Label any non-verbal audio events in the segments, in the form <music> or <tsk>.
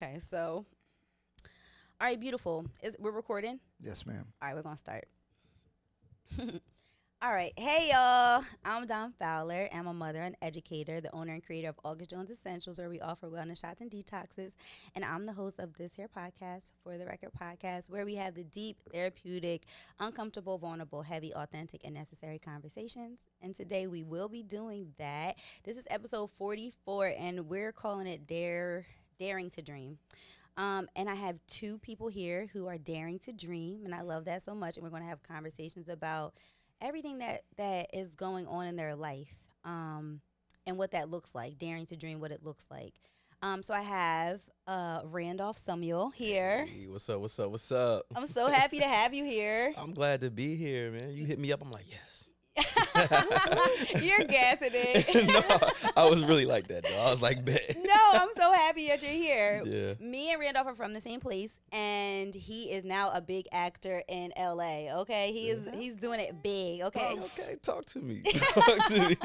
Okay, so all right, beautiful. Is we're recording? Yes, ma'am. All right, we're gonna start. <laughs> All right, hey y'all. I'm Dom Fowler. I'm a mother and educator, the owner and creator of August Jones Essentials, where we offer wellness shots and detoxes. And I'm the host of this here podcast, For the Record podcast, where we have the deep, therapeutic, uncomfortable, vulnerable, heavy, authentic, and necessary conversations. And today we will be doing that. This is episode 44, and we're calling it Dare Daring to Dream. Um, and I have two people here who are daring to dream, and I love that so much. And we're going to have conversations about everything that that is going on in their life, um, and what that looks like. Daring to dream, what it looks like. Um, so I have uh, Randolph Summiel here. Hey, what's up? What's up? What's up? I'm so happy to have you here. <laughs> I'm glad to be here, man. You hit me up. I'm like, yes. <laughs> You're gassing it. <laughs> no, I was really like that, though. I was like, bet. no, I'm so happy that you're here. Yeah. Me and Randolph are from the same place, and he is now a big actor in LA. Okay, he is he's doing it big. Okay, Oh, okay, talk to me. <laughs> Talk to me.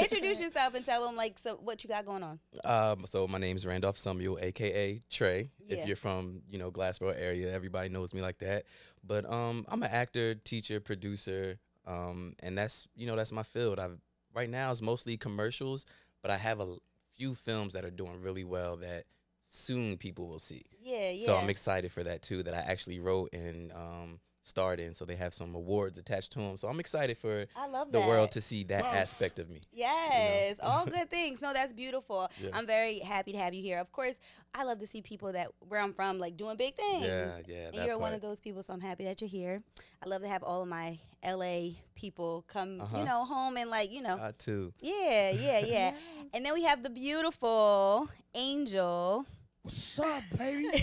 introduce yourself and tell them like so, what you got going on. um, so my name's Randolph Summiel, aka Trey. Yeah. If you're from, you know, Glassboro area, everybody knows me like that. But um, I'm an actor, teacher, producer, um, and that's you know that's my field. I've right now it's mostly commercials, but I have a few films that are doing really well that soon people will see. Yeah, yeah. So I'm excited for that too. That I actually wrote and um, starred in. So they have some awards attached to them. So I'm excited for I love the that. world to see that aspect of me. Yes, <laughs> all good things. No, that's beautiful. Yeah. I'm very happy to have you here. Of course, I love to see people that where I'm from like doing big things. Yeah, yeah. And you're one of those people, so I'm happy that you're here. I love to have all of my LA people come, you Uh-huh. know, home and like, you know, I too. yeah, yeah, <laughs> yeah. And then we have the beautiful Angel. What's up, baby? <laughs>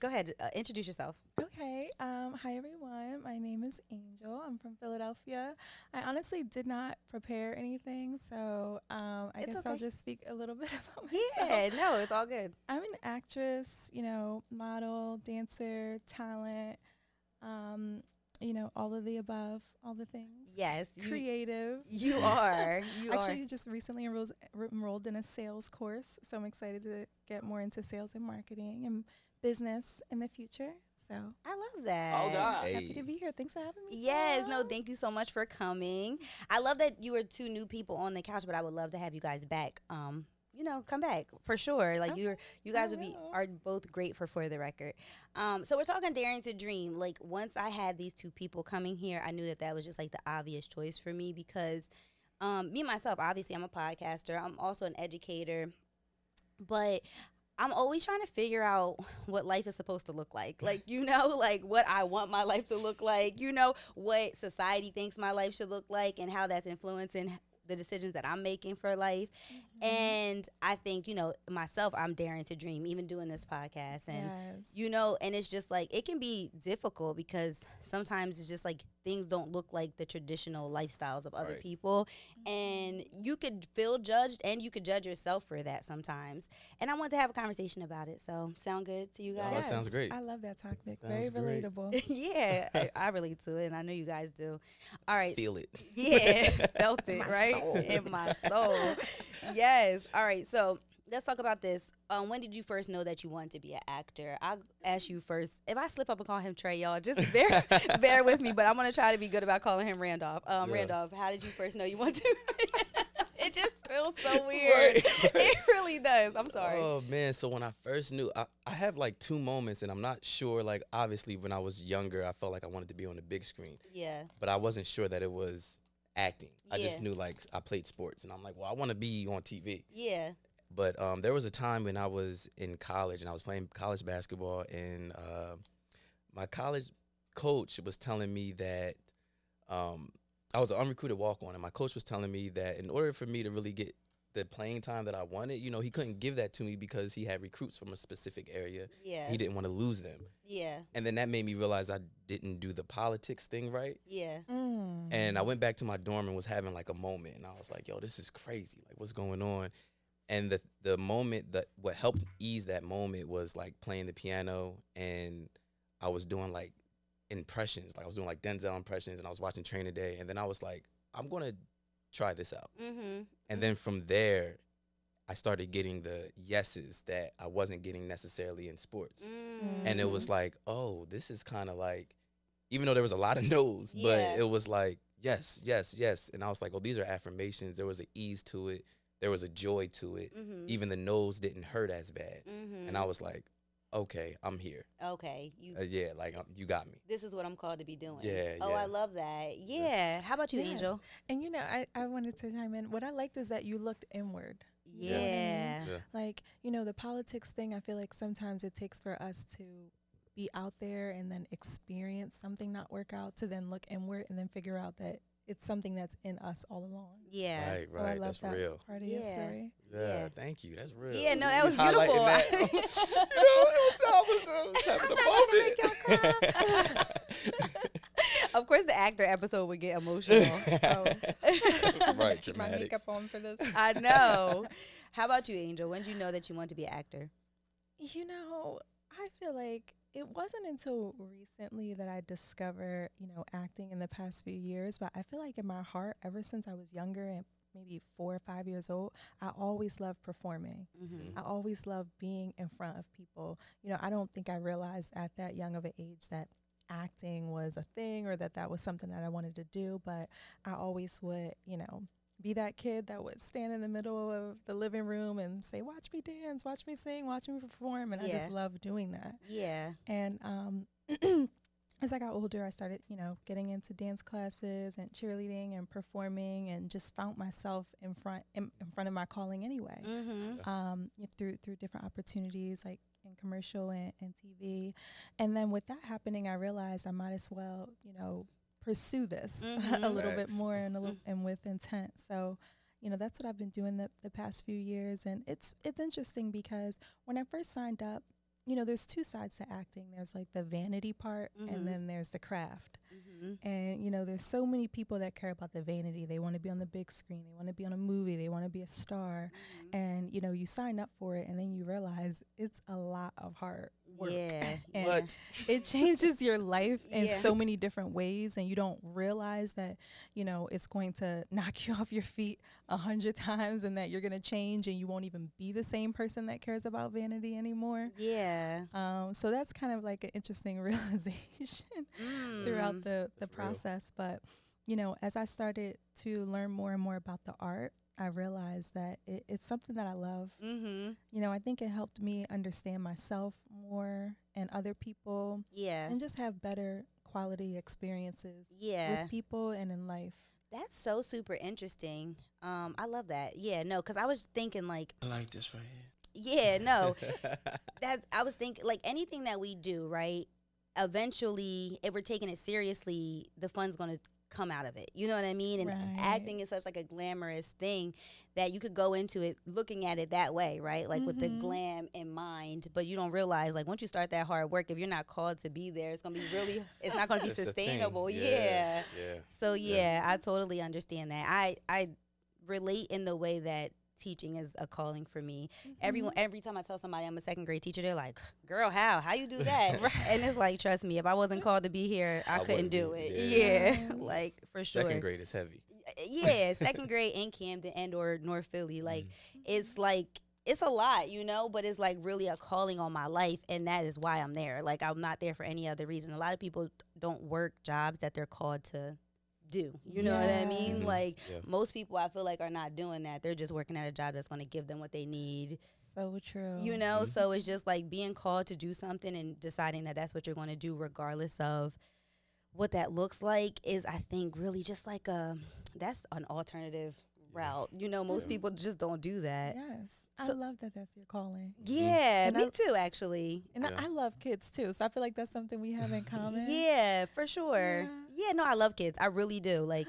Go ahead, uh, introduce yourself. Okay. Um, hi, everyone. My name is Angel. I'm from Philadelphia. I honestly did not prepare anything, so um, I It's guess I'll just speak a little <laughs> bit about myself. Yeah, no, it's all good. I'm an actress, you know, model, dancer, talent, um, you know, all of the above, all the things. Yes, you, Creative. you are. <laughs> You Actually, are. just recently enrolled, enrolled in a sales course, so I'm excited to get more into sales and marketing and business in the future. So I love that. happy Hey. Happy to be here. Thanks for having me. Yes, no, thank you so much for coming. I love that you were two new people on the couch, but I would love to have you guys back. Um, you know, come back for sure. Like you're, you guys would be are both great for for the record. Um, so we're talking daring to dream. Like once I had these two people coming here, I knew that that was just like the obvious choice for me because, um, me myself, obviously, I'm a podcaster. I'm also an educator, but I'm always trying to figure out what life is supposed to look like. Like, you know, <laughs> like what I want my life to look like, you know, what society thinks my life should look like and how that's influencing the decisions that I'm making for life. Mm-hmm. And I think, you know, myself, I'm daring to dream, even doing this podcast. And yes. you know and it's just like it can be difficult because sometimes it's just like things don't look like the traditional lifestyles of other Right. people mm-hmm. and you could feel judged and you could judge yourself for that sometimes and i want to have a conversation about it so sound good to you Oh, guys that sounds great. I love that topic. Very great. relatable. <laughs> <laughs> yeah I, I relate to it and i know you guys do all right Feel it. yeah, <laughs> felt it, My right? soul. In my soul. yes. All right. So let's talk about this. Um, when did you first know that you wanted to be an actor? I'll ask you first. If I slip up and call him Trey, y'all, just <laughs> bear bear with me. But I'm gonna try to be good about calling him Randolph. Um, Yeah. Randolph, how did you first know you wanted to? <laughs> it just feels so weird. Right. <laughs> It really does. I'm sorry. Oh man, so when I first knew, I, I have like two moments, and I'm not sure. Like obviously, when I was younger, I felt like I wanted to be on the big screen, yeah. but I wasn't sure that it was acting. Yeah. I just knew like I played sports, and I'm like, well, I want to be on TV. Yeah. But um, there was a time when I was in college and I was playing college basketball, and uh, my college coach was telling me that um, I was an unrecruited walk on, and my coach was telling me that in order for me to really get the playing time that I wanted, you know, he couldn't give that to me because he had recruits from a specific area. Yeah. He didn't want to lose them. Yeah. And then that made me realize I didn't do the politics thing right. Yeah. Mm. And I went back to my dorm and was having like a moment, and I was like, "Yo, this is crazy! Like, what's going on?" And the the moment that what helped ease that moment was like playing the piano, and I was doing like impressions, like I was doing like Denzel impressions, and I was watching Training Day, and then I was like, "I'm gonna try this out." Mm-hmm. And then from there, I started getting the yeses that I wasn't getting necessarily in sports. Mm. And it was like, oh, this is kind of like, even though there was a lot of <laughs> no's, Yeah. but it was like, yes, yes, yes. And I was like, oh, these are affirmations. There was an ease to it, there was a joy to it. Mhm. Even the nose didn't hurt as bad. Mhm. And I was like, okay, I'm here. okay, you. Uh, yeah, like um, you got me. this is what I'm called to be doing. Yeah, Oh, yeah. I love that. Yeah. How about you, Yes. Angel? And you know, I, I wanted to chime in. What I liked is that you looked inward. Yeah. know I mean? Yeah. Like, you know, the politics thing, I feel like sometimes it takes for us to be out there and then experience something not work out to then look inward and then figure out that it's something that's in us all along. Yeah. Right, So I love That's that real. part of your Yeah. story. Yeah, Yeah. thank you. That's real. Yeah, no, that was beautiful. that. <laughs> <laughs> you know, it was, I was, I was having a <laughs> moment. of course, the actor episode would get emotional. Oh. right, Keep my dramatics. makeup on for this. I know. How about you, Angel? When did you know that you wanted to be an actor? You know, I feel like it wasn't until recently that I discovered, you know, acting in the past few years, but I feel like in my heart, ever since I was younger and maybe four or five years old, I always loved performing. Mm-hmm. I always loved being in front of people. You know, I don't think I realized at that young of an age that acting was a thing or that that was something that I wanted to do, but I always would, you know, be that kid that would stand in the middle of the living room and say, "Watch me dance, watch me sing, watch me perform," and I just loved doing that. Yeah. And um, <clears throat> as I got older, I started, you know, getting into dance classes and cheerleading and performing, and just found myself in front in, in front of my calling anyway Mm-hmm. um, through through different opportunities like in commercial and, and TV. And then with that happening, I realized I might as well, you know, pursue this <laughs> a Mhm. little bit more and a little, and with intent. So, you know, that's what I've been doing the, the past few years. And it's it's interesting because when I first signed up, you know, there's two sides to acting. There's like the vanity part, Mhm. and then there's the craft. Mm-hmm. And you know, there's so many people that care about the vanity. They want to be on the big screen. They want to be on a movie. They want to be a star Mm-hmm. and you know you sign up for it and then you realize it's a lot of hard work Yeah. <laughs> and What? it changes your life in Yeah. so many different ways and you don't realize that you know it's going to <laughs> knock you off your feet a hundred times and that you're going to change and you won't even be the same person that cares about vanity anymore Yeah. um, so that's kind of like an interesting <laughs> realization throughout Mm. the, the That's real. process. But, you know, as I started to learn more and more about the art, I realized that it, it's something that I love. Mm-hmm. You know, I think it helped me understand myself more and other people Yeah. and just have better quality experiences Yeah. with people and in life. That's so super interesting. Um, I love that. Yeah, no, because I was thinking like, I like this right here. yeah, no, <laughs> that I was thinking like anything that we do, right? Eventually, if we're taking it seriously, the fun's gonna come out of it. You know what I mean? And Right. acting is such like a glamorous thing that you could go into it looking at it that way, right? Like with the Mhm. glam in mind, but you don't realize like once you start that hard work, if you're not called to be there, it's gonna be really, it's not gonna be <laughs> It's a thing. sustainable. Yeah, yeah. yeah. So Yeah. yeah, I totally understand that. I I relate in the way that teaching is a calling for me. Everyone every time I tell somebody I'm a second grade teacher, they're like, "Girl, how? How you do that?" <laughs> And it's like, trust me, if I wasn't called to be here, I, I couldn't do be- it. yeah. Yeah, <laughs> like for sure. Second grade is heavy. Yeah, second grade in Camden and or North Philly, like Mhm. it's like it's a lot, you know, but it's like really a calling on my life and that is why I'm there. Like I'm not there for any other reason. A lot of people don't work jobs that they're called to do. You know what I mean? Yes. Like Yeah. most people I feel like are not doing that. They're just working at a job that's going to give them what they need. So true. You know, Mhm. so it's just like being called to do something and deciding that that's what you're going to do regardless of what that looks like is I think really just like a that's an alternative Yeah. Route. You know, most Yeah. people just don't do that. Yes. So- I love that that's your calling. Yeah, And me I- too actually. And Yeah. I, I love kids too. So I feel like that's something we have in <laughs> common. Yeah, for sure. Yeah. Yeah. no, I love kids. I really do. Like,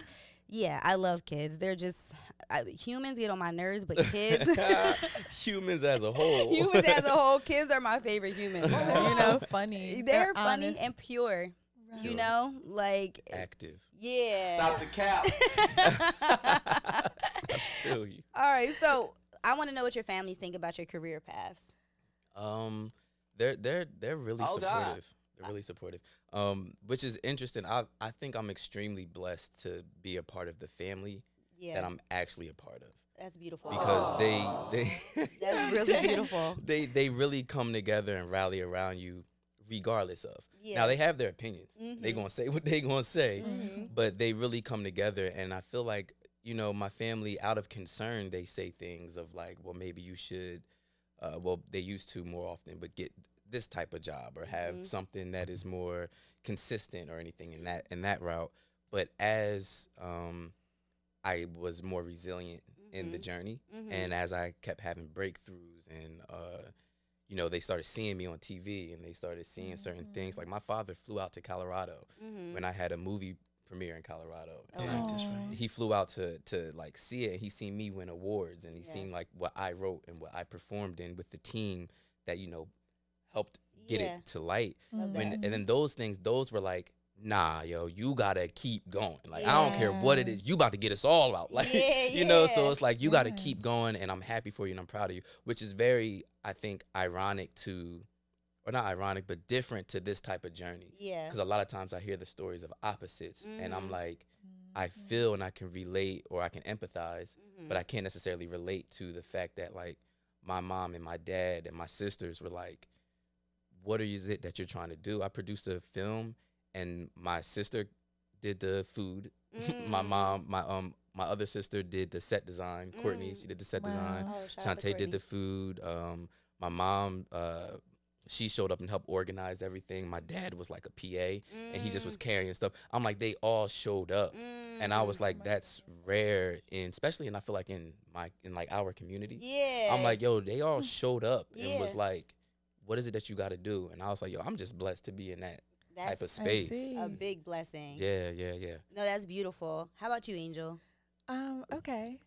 yeah, I love kids. They're just I, humans get on my nerves, but kids, <laughs> <laughs> Humans as a whole. humans as a whole, kids are my favorite humans. You know, so funny. they're, funny honest. and pure. Right. You know, like active. yeah. the cap. <laughs> I feel you. All right, so I want to know what your families think about your career paths. Um, they're they're they're really Oh, God. supportive. They're really supportive. Um, which is interesting. I I think I'm extremely blessed to be a part of the family Yeah, that I'm actually a part of. That's beautiful. because they they That's <laughs> really beautiful. they they really come together and rally around you regardless of. Yeah. Now they have their opinions. They Mhm. gonna say what they gonna say, Mhm. but they really come together. And I feel like you know my family, out of concern, they say things of like, well, maybe you should. Uh, well, they used to more often, but get this type of job or have Mhm. something that is more consistent or anything in that in that route. But as um, I was more resilient in the Mhm. journey, Mhm. and as I kept having breakthroughs and uh, you know they started seeing me on TV and they started seeing certain things. Like my father flew out to Colorado Mhm. when I had a movie premiere in Colorado. Oh, and Ain't this right? he flew out to to like see it. and He seen me win awards and he Yeah. seen like what I wrote and what I performed in with the team that you know helped get Yeah. it to light. Love When and then those things, those were like. Nah, yo, you gotta keep going. Like I don't care what it is, you about to get us all out. <laughs> Like Yeah, you know, so it's like you gotta keep going, and I'm happy for you and I'm proud of you, which is very, I think, ironic to, or not ironic, but different to this type of journey. Yeah. Because a lot of times I hear the stories of opposites, and I'm Mhm. like, I feel and I can relate or I can empathize, Mhm. but I can't necessarily relate to the fact that like my mom and my dad and my sisters were like, "What is it that you're trying to do?" I produced a film, and my sister did the food. <laughs> my Mm. mom, my um, my other sister did the set design. Courtney, Mm. she did the set design. Wow. Oh, out to Shantae did the food. Um, my mom, uh, she showed up and helped organize everything. My dad was like a PA, and he just was Mm. carrying stuff. I'm like, they all showed up, and I was Mm. like, my that's rare, and especially, and I feel like in my in like our community. Yeah. I'm like, yo, they all showed up and was like, what is it that you got to do? And I was like, yo, I'm just blessed to be in that type of That's space. a big blessing. Yeah, yeah, yeah. No, that's beautiful. How about you, Angel? Um. Okay.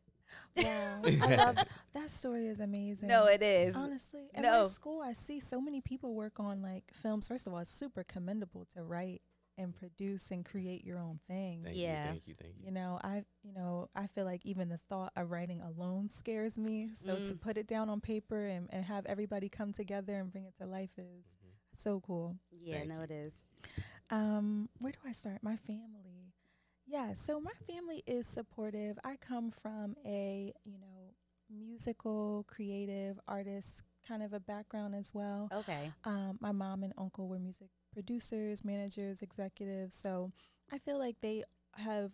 Wow. <laughs> I love that story. Is amazing. No, it is. Honestly, at No. my school, I see so many people work on like films. First of all, it's super commendable to write and produce and create your own thing. Thank Yeah. you, thank you, thank you. You know, I you know, I feel like even the thought of writing alone scares me. So to Mm. put it down on paper and, and have everybody come together and bring it to life is. So cool. Yeah, Thank no, you. it is. Um, where do I start? My family. Yeah, so my family is supportive. I come from a, you know, musical, creative, artist kind of a background as well. Okay. Um, my mom and uncle were music producers, managers, executives. So I feel like they have,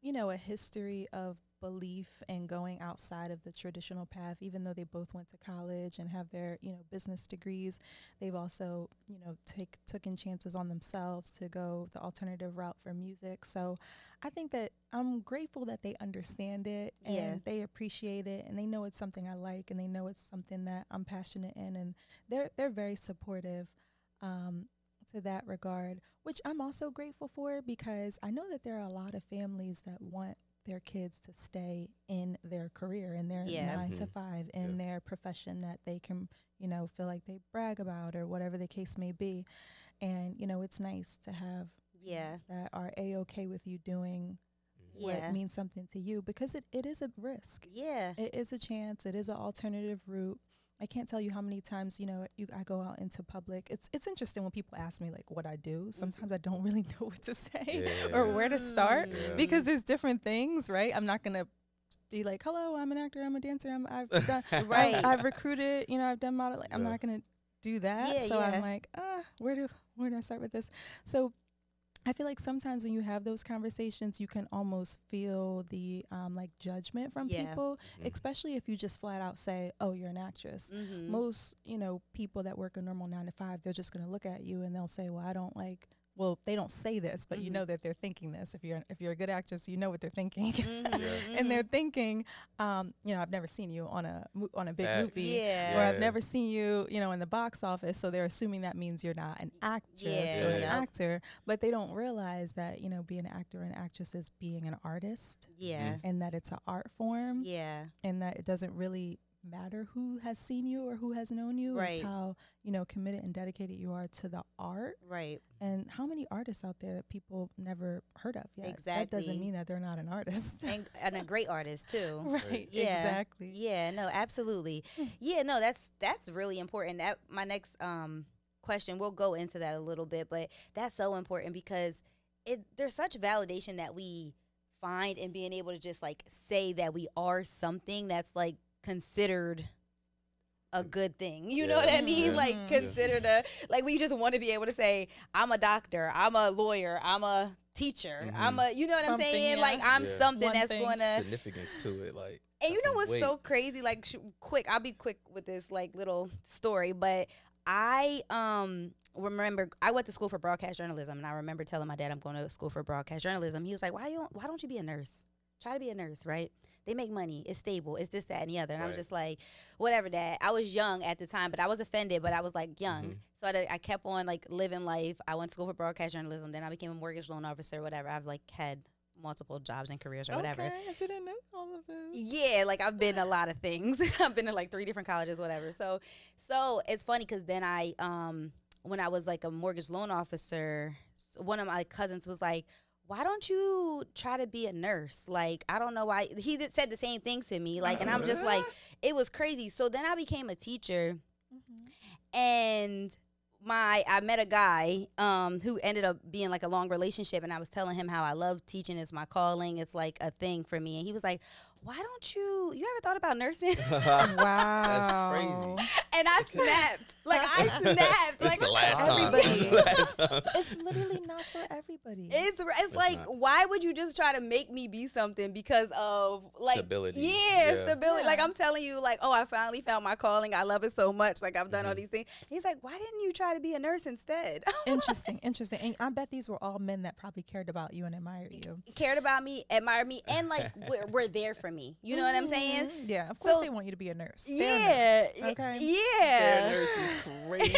you know, a history of belief and going outside of the traditional path. Even though they both went to college and have their, you know, business degrees, they've also, you know, take taken chances on themselves to go the alternative route for music. So I think that I'm grateful that they understand it and Yeah. they appreciate it and they know it's something I like and they know it's something that I'm passionate in and they're they're very supportive um, to that regard, which I'm also grateful for because I know that there are a lot of families that want their kids to stay in their career in their Yeah. nine to Mhm. five in their profession that they can you know feel like they brag about or whatever the case may be and you know it's nice to have Yeah. that are a-okay with you doing Mhm. what means something to you because it, it is a risk Yeah. it is a chance. It is an alternative route. I can't tell you how many times you know you I go out into public. It's it's interesting when people ask me like what I do. Sometimes I don't <laughs> really know what to say or where to start Yeah. because there's different things, right? I'm not gonna be like, "Hello, I'm an actor. I'm a dancer. I'm, I've <laughs> done Right. I've, I've recruited. You know, I've done modeling. I'm not gonna do that. Yeah, so yeah. I'm like, ah, where do where do I start with this? So I feel like sometimes when you have those conversations, you can almost feel the um, like judgment from Yeah. people, Mhm. especially if you just flat out say, "Oh, you're an actress." Mm-hmm. Most you know people that work a normal nine to five, they're just gonna look at you and they'll say, "Well, I don't like." Well, they don't say this, but you Mhm. know that they're thinking this. If you're if you're a good actress, you know what they're thinking, Mm-hmm. <laughs> and they're thinking, um, you know, I've never seen you on a mo- on a big Facts. movie Yeah. or I've never seen you, you know, in the box office. So they're assuming that means you're not an actress Yeah, or an yeah. actor, but they don't realize that you know being an actor and actress is being an artist, Yeah. and that it's an art form, Yeah. and that it doesn't really matter who has seen you or who has known you. Right. It's how you know committed and dedicated you are to the art, Right. and how many artists out there that people never heard of yet. That doesn't mean that they're not an artist. <laughs> And, and a great artist too. <laughs> right. Yeah. Exactly. Yeah, no, absolutely. Yeah, no, that's that's really important. That my next um question, we'll go into that a little bit, but that's so important because it there's such validation that we find in being able to just like say that we are something that's like considered a good thing. You know what I mean? yeah. Like considered a like we just want to be able to say I'm a doctor, I'm a lawyer, I'm a teacher, I'm a you know what I'm saying? yeah. Like I'm Yeah. something One that's going to Significance to it, like. and you know what's wait. so crazy? Like, sh- quick, I'll be quick with this like little story, but I um remember I went to school for broadcast journalism, and I remember telling my dad I'm going to school for broadcast journalism. He was like, "Why you? Why don't you be a nurse? Try to be a nurse, right? They make money. It's stable. It's this, that, and the other." And I was just like, "Whatever, dad." I was young at the time, but I was offended, but I was like young, Mhm. so I, I kept on like living life. I went to school for broadcast journalism, then I became a mortgage loan officer, whatever. I've like had multiple jobs and careers or whatever. Okay, I didn't know all of this. Yeah, like I've been a <laughs> lot of things. <laughs> I've been to like three different colleges, whatever. So, so it's funny because then I, um, when I was like a mortgage loan officer, one of my cousins was like, "Why don't you try to be a nurse?" Like I don't know why he did, said the same thing to me. Like, and I'm just like, <laughs> it was crazy. So then I became a teacher, Mhm. and my I met a guy um who ended up being like a long relationship and I was telling him how I love teaching is my calling it's like a thing for me and he was like why don't you you ever thought about nursing Wow. <laughs> That's crazy. and I snapped like I <laughs> snapped This like <laughs> the last everybody last time. It's literally not for everybody. It's it's It's like not. why would you just try to make me be something because of like Stability. Yeah, Yeah. stability. Like I'm telling you, like oh, I finally found my calling. I love it so much. Like I've done all Mhm. these things. He's like, why didn't you try to be a nurse instead? interesting, interesting. And I bet these were all men that probably cared about you and admired you. cared about me, admired me, and like we're, we're there for me. You know what I'm saying? Mhm. Yeah, of course So- they want you to be a nurse. They're a Yeah. nurse, okay. Yeah. Their nurse is <laughs> crazy.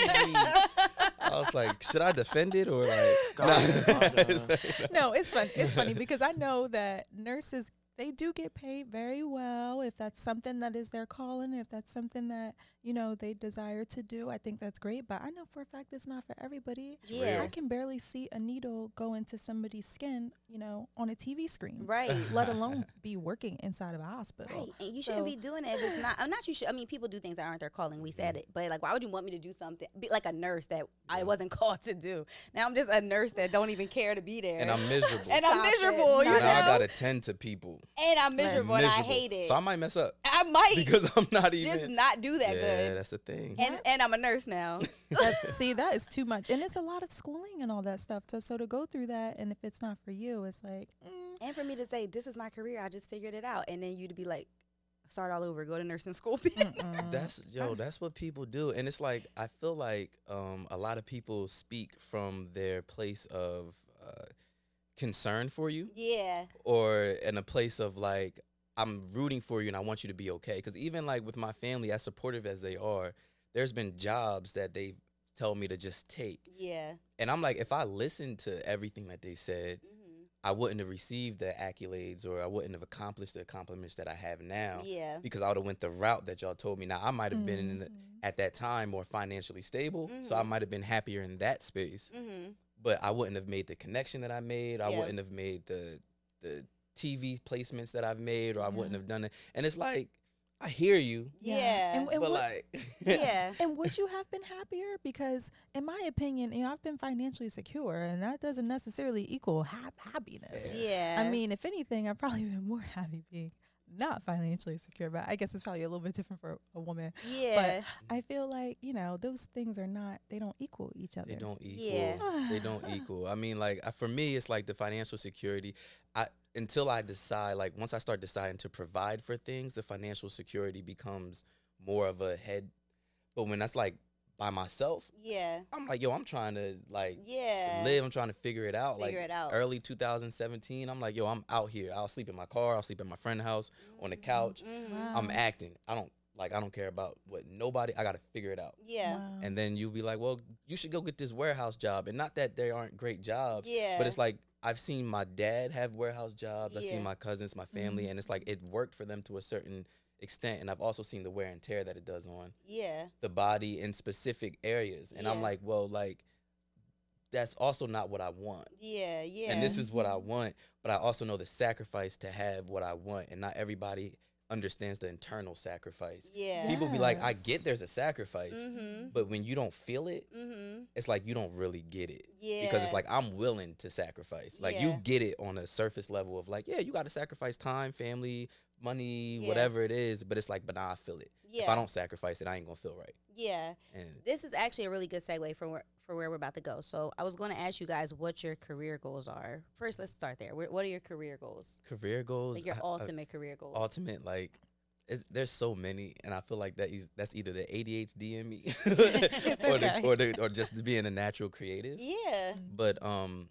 I was like, should I defend it or like? God, <laughs> Nah. God, <laughs> like- no, it's fun. It's funny because I know that nurses they do get paid very well if that's something that is their calling, if that's something that you know they desire to do. I think that's great, but I know for a fact it's not for everybody. Yeah. I can barely see a needle go into somebody's skin, you know, on a TV screen, Right. <laughs> let alone be working inside of a hospital. Right, and you shouldn't be doing it if it's not. I'm not you should. I mean, people do things that aren't their calling. We said mm. it, but like, why would you want me to do something? Be like a nurse that I wasn't <laughs> called to do. Now I'm just a nurse that don't even care to be there, and I'm <laughs> miserable. And I'm Stop it. miserable. You So know, I gotta tend to people. and I'm miserable, and I hate it. So I might mess up I might because I'm not even. just not do that yeah, good. That's the thing. And and I'm a nurse now. <laughs> that, see, that is too much, and it's a lot of schooling and all that stuff. To, so to go through that, and if it's not for you, it's like. Mm, and for me to say this is my career, I just figured it out, and then you to be like, start all over, go to nursing school. <laughs> That's yo, that's what people do. And it's like I feel like um a lot of people speak from their place of uh concern for you yeah, or in a place of like I'm rooting for you and I want you to be okay cuz even like with my family as supportive as they are, there's been jobs that they tell me to just take. yeah. And I'm like if I listened to everything that they said, hmm I wouldn't have received the accolades or I wouldn't have accomplished the accomplishments that I have now Yeah. because I would have went the route that y'all told me. Now I might have been in the, at that time more financially stable, so I Mhm. might have been happier in that space. Mm-hmm. But I wouldn't have made the connection that I made. I Yeah. wouldn't have made the the TV placements that I've made, or I wouldn't have done it. And it's like I hear you, Yeah. And, and but what- like <laughs> Yeah. and would you have been happier? Because, in my opinion, you know, I've been financially secure, and that doesn't necessarily equal hap- happiness. Yeah. I mean, if anything, I've probably been more <laughs> happy being not financially secure. But I guess it's probably a little bit different for a woman. yeah. But I feel like you know those things are not they don't equal each other. they don't equal. Yeah. They don't equal. I mean, like I- for me, it's like the financial security. I until I decide, like once I start deciding to provide for things, the financial security becomes more of a head. But when that's like by myself, yeah. I'm like, yo, I'm trying to like Yeah. live. I'm trying to figure it out. Figure like it out. early 2017, I'm like, yo, I'm out here. I'll sleep in my car. I'll sleep at my friend's house on the couch. Mhm. Wow. I'm acting. I don't like. I don't care about what nobody. I got to figure it out. Yeah. Wow. And then you'll be like, well, you should go get this warehouse job. And not that they aren't great jobs, Yeah. but it's like I've seen my dad have warehouse jobs. I've seen my cousins, my family, Mhm. and it's like it worked for them to a certain extent. And I've also seen the wear and tear that it does on yeah. the body in specific areas. And I'm like, well, like that's also not what I want. Yeah. Yeah. And this is what I want, but I also know the sacrifice to have what I want. And not everybody understands the internal sacrifice. Yeah. People be like, I get there's a sacrifice, Mm-hmm. but when you don't feel it, Mm-hmm. it's like you don't really get it. Yeah. Because it's like I'm willing to sacrifice. Like you get it on a surface level of like, yeah, you got to sacrifice time, family, money, Yeah. whatever it is. But it's like, but nah, I feel it. yeah. If I don't sacrifice it, I ain't gonna feel right. yeah. And This is actually a really good segue for where, for where we're about to go. So I was going to ask you guys what your career goals are. First, let's start there. What are your career goals? career goals, Like your I- I- ultimate career goals. ultimate like. There's so many, and I feel like that is that's either the ADHD in me, <laughs> <laughs> or the, or the, or just being a natural creative. Yeah. But um,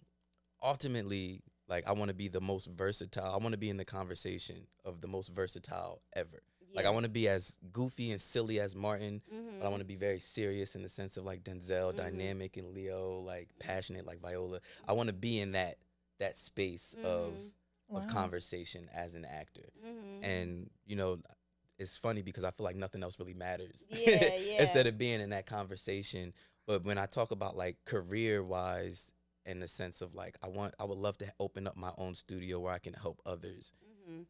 ultimately, like I want to be the most versatile. I want to be in the conversation of the most versatile ever. Like I want to be as goofy and silly as Martin, Mm-hmm. but I want to be very serious in the sense of like Denzel, Mhm. dynamic and Leo, like passionate like Viola. I want to be in that that space of Mhm. of Wow. conversation as an actor. Mm-hmm. And you know, it's funny because I feel like nothing else really matters. Yeah, yeah. <laughs> Instead of being in that conversation, but when I talk about like career wise, in the sense of like I want, I would love to open up my own studio where I can help others mm-hmm.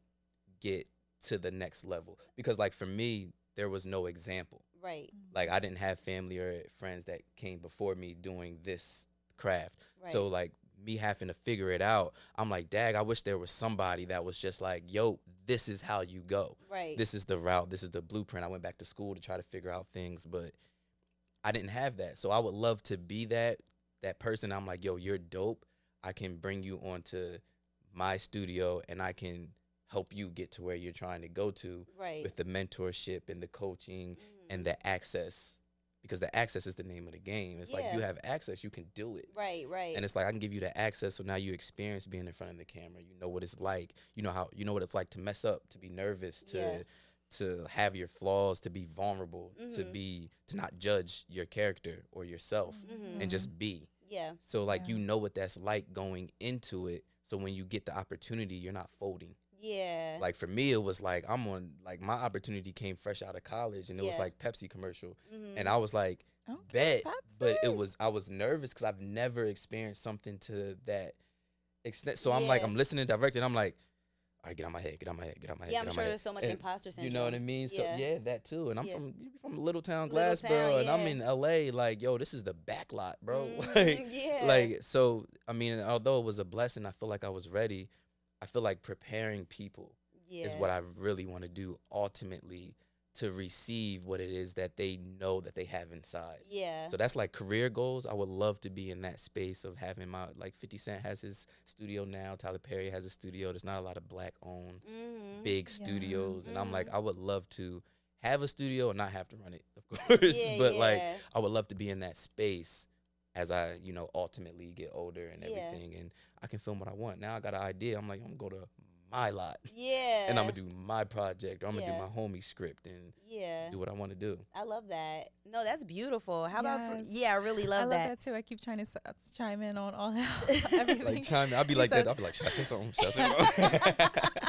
get to the next level. Because like for me, there was no example. Right. Like I didn't have family or friends that came before me doing this craft. Right. So like me having to figure it out, I'm like, dag, I wish there was somebody that was just like, yo, this is how you go. right. This is the route, this is the blueprint. I went back to school to try to figure out things, but I didn't have that. So I would love to be that that person. I'm like, yo, you're dope. I can bring you onto my studio and I can help you get to where you're trying to go to right. with the mentorship and the coaching Mhm. and the access because the access is the name of the game. It's like you have access, you can do it. right. Right. And it's like I can give you the access, so now you experience being in front of the camera. You know what it's like. You know how you know what it's like to mess up, to be nervous, to Yeah. to have your flaws, to be vulnerable, to Mhm. be to not judge your character or yourself, Mhm. and just be. yeah. So like Yeah. you know what that's like going into it. So when you get the opportunity, you're not folding. Yeah. Like for me, it was like I'm on like my opportunity came fresh out of college, and it was like Pepsi commercial, Mhm. and I was like, Okay, bet, but it was I was nervous because I've never experienced something to that extent. So I'm like, I'm listening directly, and I'm like, all right, get out my head, get out my head, get out my head. yeah, I'm sure there's so much And imposter syndrome. You know what I mean? So Yeah. yeah, that too. And I'm Yeah. from from Little Town, Little Glassboro, town, and I'm in LA. Like, yo, this is the back lot, bro. <laughs> Mhm, like, yeah. like so. I mean, although it was a blessing, I feel like I was ready. I feel like preparing people yeah. is what I really want to do ultimately to receive what it is that they know that they have inside. Yeah. So that's like career goals. I would love to be in that space of having my like 50 Cent has his studio now. Tyler Perry has a studio. There's not a lot of black owned Mhm. big Yeah. studios, and I'm like, Mhm. I would love to have a studio and not have to run it, of course. Yeah, <laughs> but like. I would love to be in that space as I, you know, ultimately get older and Yeah. everything, and I can film what I want. Now I got an idea. I'm like, I'm gonna go to my lot. Yeah. <laughs> And I'm gonna do my project, or I'm Yeah. gonna do my homie script and Yeah. do what I want to do. I love that. No, that's beautiful. How about for, yeah, I really love, I love that. that. too. I keep trying to s- uh, chime in on all <laughs> <laughs> everything. Like chime, in. I'll be He like says- that. I'll be like, should I say something? Should I say something?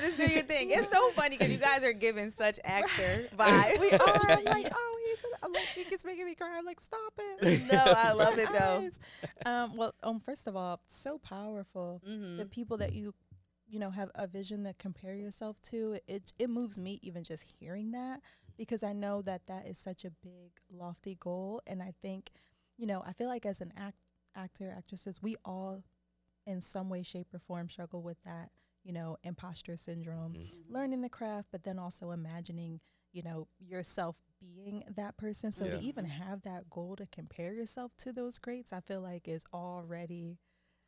No, just do your thing. It's so funny because you guys are giving such actor <laughs> vibes. we are. I'm like, oh, he said, <laughs> I'm like, he keeps making me cry. I'm like, stop it. no, I <laughs> love it though. Um, well, um, first of all, so powerful. Mm-hmm. The people that you, you know, have a vision to compare yourself to. It it moves me even just hearing that because I know that that is such a big, lofty goal, and I think, you know, I feel like as an act actor actresses, we all, in some way, shape, or form, struggle with that. You know, imposter syndrome Mhm. learning the craft, but then also imagining, you know, yourself being that person. So Yeah. to even have that goal to compare yourself to those greats, I feel like is already,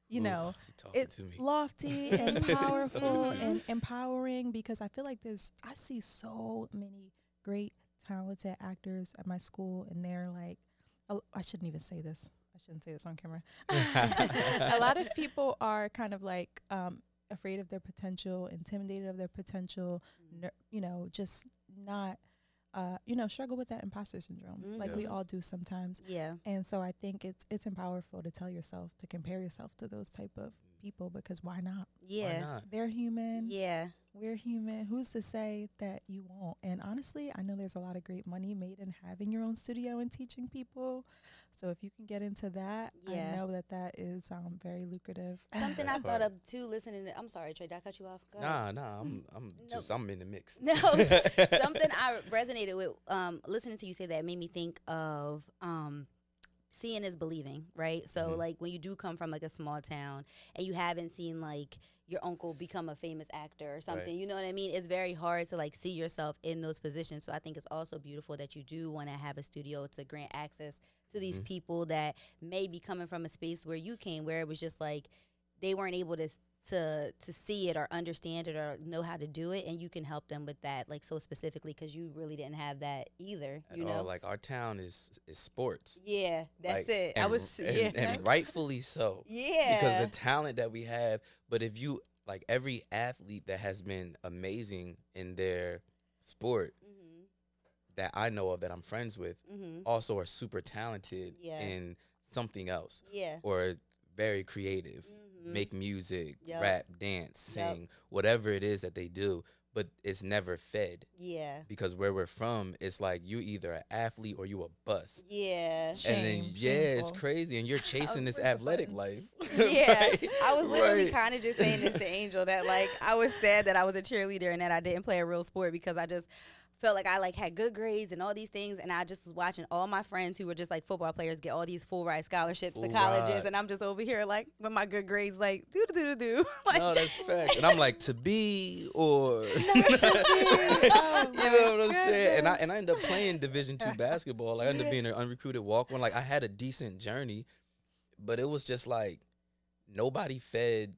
you Ooh, know, it's to me. lofty <laughs> and powerful and empowering because I feel like there's I see so many great talented actors at my school and they're like I shouldn't even say this. I shouldn't say this on camera. <laughs> a lot of people are kind of like um, afraid of their potential, intimidated of their potential, ner- you know, just not, uh, you know, struggle with that imposter syndrome, like we Mhm. all do sometimes. Yeah. And so I think it's it's powerful to tell yourself to compare yourself to those type of people because why not? Why Yeah. not? They're human. Yeah. We're human. Who's to say that you won't? And honestly, I know there's a lot of great money made in having your own studio and teaching people. So if you can get into that, Yeah. I know that that is um, very lucrative. <laughs> Something That I thought of too listening to I'm sorry, Trey, did I cut you off? Go ahead. Nah, nah. I'm I'm <laughs> No. just I'm in the mix. <laughs> No, something I resonated with um, listening to you say that made me think of um, seeing is believing, right? So Mhm. like when you do come from like a small town and you haven't seen like your uncle become a famous actor or something, you know what I mean? It's very hard to like see yourself in those positions. So I think it's also beautiful that you do want to have a studio to grant access to these Mhm. people that may be coming from a space where you came, where it was just like they weren't able to to to see it or understand it or know how to do it, and you can help them with that, like so specifically, because you really didn't have that either. At you know, all. Like our town is is sports. yeah, that's Like, it. I was, and, yeah, and rightfully so. yeah, because the talent that we have. But if you like every athlete that has been amazing in their sport hmm that I know of that I'm friends with hmm also are super talented Yeah. in something else yeah, or very creative, Mhm. make music, Yup. rap, dance, Yup. sing, whatever it is that they do, but it's never fed yeah, because where we're from, it's like you either an athlete or you a bus. yeah. Sh- and then Shame, yeah, it's crazy, and you're <laughs> chasing this push the athletic life. <laughs> <laughs> yeah, Right, I was literally right. kind of just saying this to Angel that like I was sad that I was a cheerleader and that I didn't play a real sport because I just felt like I like had good grades and all these things and I just was watching all my friends who were just like football players get all these full ride scholarships to colleges ride. and I'm just over here like with my good grades like do do do do <laughs> like no, that's fact. And I'm like to be or Oh <laughs> you know what I'm oh my saying? And I and I ended up playing Division two basketball. I ended up being an <laughs> unrecruited walk on. Like I had a decent journey, but it was just like nobody fed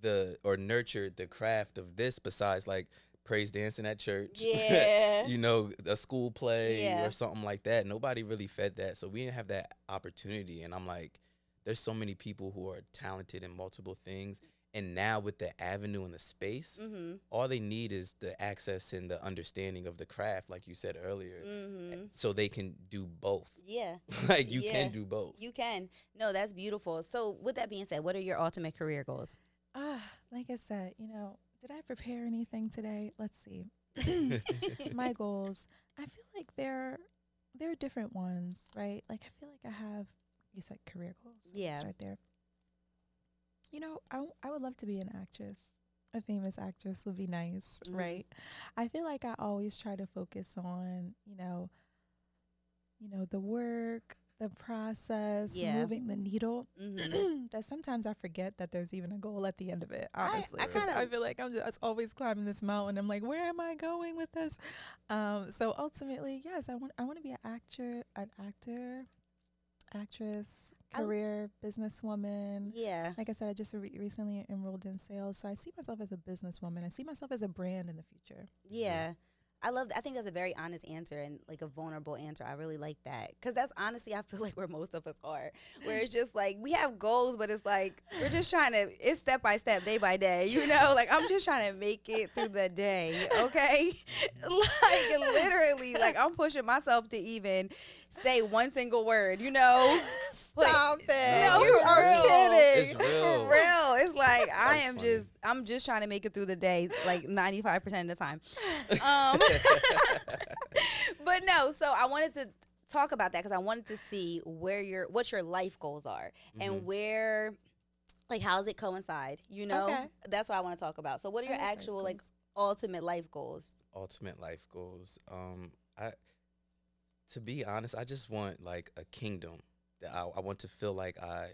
the or nurtured the craft of this besides like praise dancing at church. <laughs> yeah you know, a school play Yeah. or something like that. Nobody really fed that. So we didn't have that opportunity. And I'm like, there's so many people who are talented in multiple things. And now with the avenue and the space, mm-hmm all they need is the access and the understanding of the craft, like you said earlier, mm-hmm so they can do both. yeah <laughs> like you Yeah. can do both. you can no that's beautiful so with that being said what are your ultimate career goals Ah, like I said, you know, did I prepare anything today? Let's see. <laughs> My goals. I feel like they're they're different ones, right? Like I feel like I have. You said career goals. Yeah. Start there. You know, I w- I would love to be an actress. A famous actress would be nice, Mhm. right? I feel like I always try to focus on, you know, you know, the work, the process, Yeah. moving the needle. mm-hmm. <clears throat> that sometimes I forget that there's even a goal at the end of it. Honestly, I I, kinda- feel like I'm just always climbing this mountain. I'm like, where am I going with this? Um, so ultimately, yes, I want I want to be an actor, an actor, actress, I- career businesswoman. yeah Like I said, I just re- recently enrolled in sales, so I see myself as a businesswoman. I see myself as a brand in the future. Yeah. I love I think that's a very honest answer and like a vulnerable answer. I really like that. Cuz that's honestly I feel <laughs> like where most of us are. Where it's just like we have goals but it's like we're just trying to it's step by step, day by day, you know? <laughs> Like I'm just trying to make it through the day, okay? <laughs> like literally like I'm pushing myself to even say one single word, you know? <laughs> Stop No, it! No, you are real. kidding. It's real. For real. It's <laughs> like I am funny. just I'm just trying to make it through the day like 95% of the time. <laughs> Um but no, so I wanted to talk about that because I wanted to see where your what your life goals are and Mhm. where like how does it coincide, you know? Okay. That's what I want to talk about. So what are your actual like ultimate life goals? ultimate life goals. Um, I, to be honest, I just want like a kingdom that I, I want to feel like I,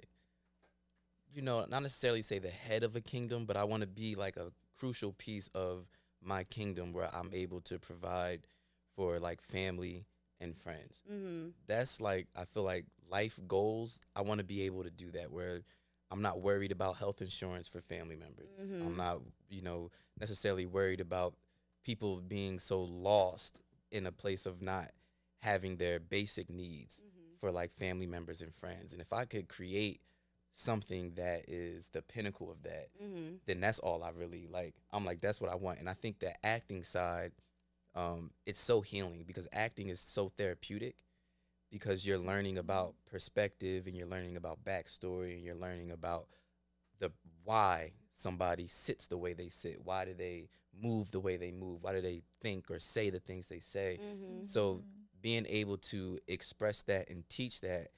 you know, not necessarily say the head of a kingdom, but I want to be like a crucial piece of my kingdom where I'm able to provide for like family and friends. Mhm. That's like I feel like life goals. I want to be able to do that where I'm not worried about health insurance for family members. Mhm. I'm not, you know, necessarily worried about people being so lost in a place of not having their basic needs Mhm. for like family members and friends. And if I could create something that is the pinnacle of that, Mhm. then that's all I really like. I'm like, that's what I want. And I think the acting side, um, it's so healing because acting is so therapeutic because you're learning about perspective and you're learning about backstory and you're learning about the why somebody sits the way they sit. Why do they move the way they move? Why do they think or say the things they say? Mm-hmm. So being able to express that and teach that,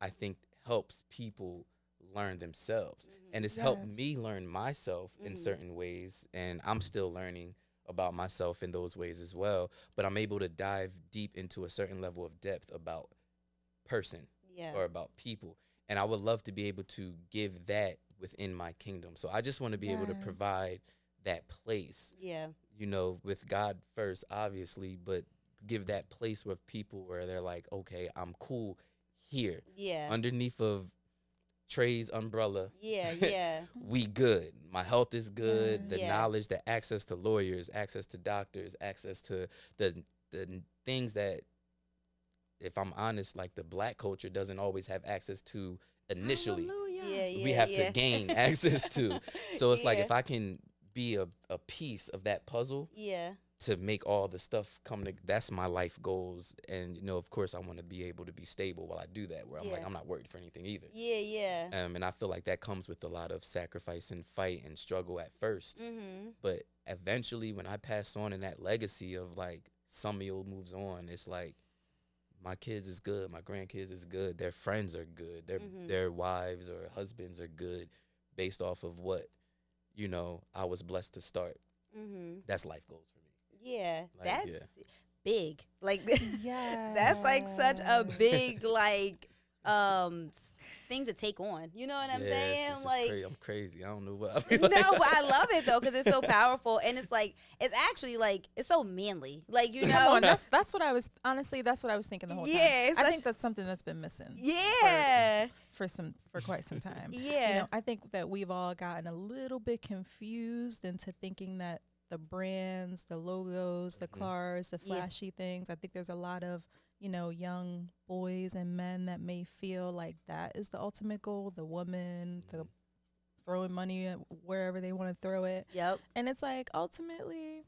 I think helps people learn themselves. And it's helped me learn myself in Mhm. certain ways. And I'm still learning about myself in those ways as well. But I'm able to dive deep into a certain level of depth about person yeah. or about people. And I would love to be able to give that within my kingdom. So I just want to be able to provide that place yeah. you know, with God first, obviously, but give that place with people where they're like, okay, I'm cool here Yeah. underneath of Trey's umbrella. yeah. <laughs> Yeah. We good. My health is good. Mm, the Yeah. knowledge, the access to lawyers, access to doctors, access to the the things that, if I'm honest, like the black culture doesn't always have access to initially. Hallelujah. Yeah, yeah, we have yeah. to gain <laughs> access to. So it's like if I can be a, a piece of that puzzle, Yeah. To make all the stuff come to that's my life goals and you know of course i want to be able to be stable while i do that where i'm like i'm not worried for anything either Yeah. Yeah. um, and i feel like that comes with a lot of sacrifice and fight and struggle at first Mm-hmm. but eventually when i pass on in that legacy of like Summiel moves on it's like my kids is good my grandkids is good their friends are good their Mhm. their wives or husbands are good based off of what you know i was blessed to start Mm-hmm. that's life goals for me Yeah. Like, That's yeah. big. Like Yeah. <laughs> that's like such a big <laughs> like um thing to take on. You know what I'm Yeah, it's saying? Like cra- I'm crazy. I don't know what. <laughs> no, but I love it though because it's so powerful and it's like it's actually like it's so manly. Like you know, on, that's that's what I was honestly. That's what I was thinking the whole time. Yeah, it's I think that's something that's been missing yeah, for some for quite some time. yeah, You know, I think that we've all gotten a little bit confused into thinking that the brands, the logos, the Mhm. cars, the Yeah. flashy things. I think there's a lot of you know young boys and men that may feel like that is the ultimate goal. The woman, the throwing money at wherever they want to throw it. yep. And it's like ultimately,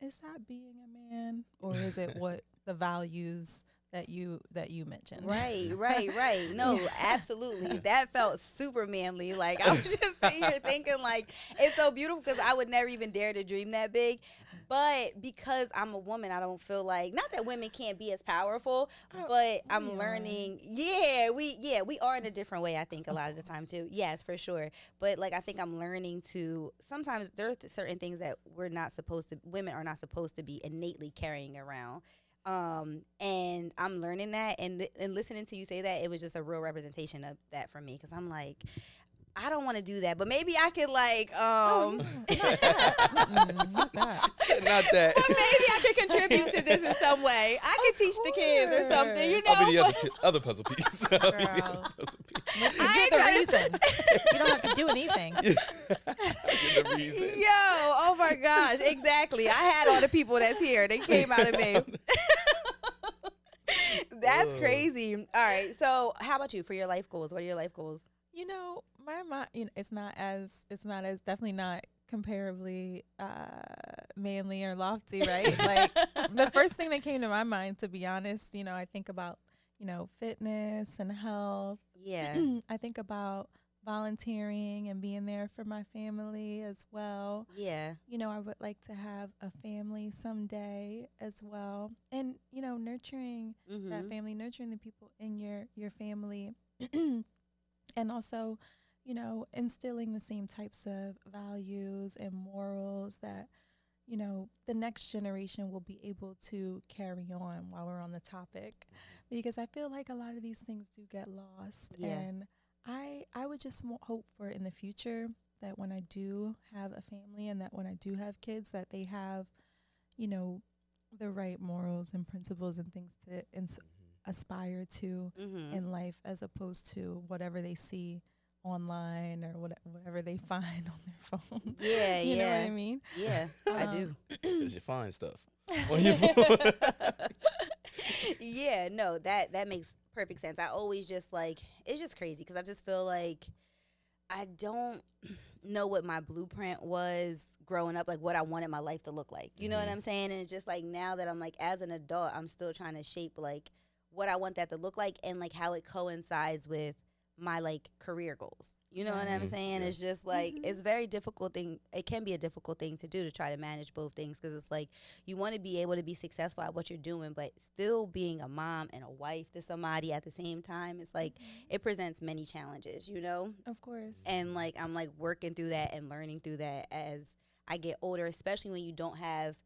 is that being a man or is it <laughs> what the values that you that you mentioned? Right, <laughs> right, right. No, Yeah. absolutely. That felt super manly. Like I was <laughs> just sitting here thinking, like it's so beautiful because I would never even dare to dream that big. But because I'm a woman, I don't feel like not that women can't be as powerful, Oh, but I'm we are. learning. Yeah, we yeah we are in a different way. I think a lot of the time too. Yes, for sure. But like I think I'm learning to sometimes there are certain things that we're not supposed to. Women are not supposed to be innately carrying around. Um, and I'm learning that, and li- and listening to you say that, it was just a real representation of that for me. Because I'm like, I don't want to do that, but maybe I could like, Oh, um, not that. <laughs> Not that. Not that. but maybe I could contribute to this in some way. I could teach the kids or something, you know. <laughs> I'll be the other, other puzzle piece. I'll be the other puzzle piece. Listen, I you're ain't the reason. <laughs> you don't have to do anything. You're the reason. Yo, oh my gosh, exactly. I had all the people that's here. They came out of me. That's Ugh. crazy. All right. So, how about you for your life goals? What are your life goals? You know, my mind. You know, it's not as. It's not as definitely not comparably uh, manly or lofty, right? <laughs> like the first thing that came to my mind, to be honest, you know, I think about you know fitness and health. <clears throat> Yeah. I think about volunteering and being there for my family as well. Yeah. you know, I would like to have a family someday as well. And, you know, nurturing Mm-hmm. that family, nurturing the people in your your family <clears throat> and also, you know, instilling the same types of values and morals that you know, the next generation will be able to carry on while we're on the topic. Mm-hmm. Because I feel like a lot of these things do get lost. Yeah. And I I would just hope for in the future that when I do have a family and that when I do have kids that they have, you know, the right morals and principles and things to ins- aspire to Mm-hmm. in life as opposed to whatever they see online or what, whatever they <laughs> find on their phone. Yeah, <laughs> you know what yeah. I mean? yeah, I do. <clears throat> Because you find stuff. <laughs> on your phone. yeah, no, that that makes perfect sense. I always just like it's just crazy because I just feel like I don't <clears throat> know what my blueprint was growing up, like what I wanted my life to look like. You know what Mhm. I'm saying? And it's just like now that I'm like as an adult, I'm still trying to shape like what I want that to look like and like how it coincides with my like career goals. You know what I'm Mhm. saying? Yeah. It's just like Mhm. it's very difficult thing. It can be a difficult thing to do to try to manage both things because it's like you want to be able to be successful at what you're doing, but still being a mom and a wife to somebody at the same time. It's like it presents many challenges. You know, Of course. and like I'm like working through that and learning through that as I get older, especially when you don't have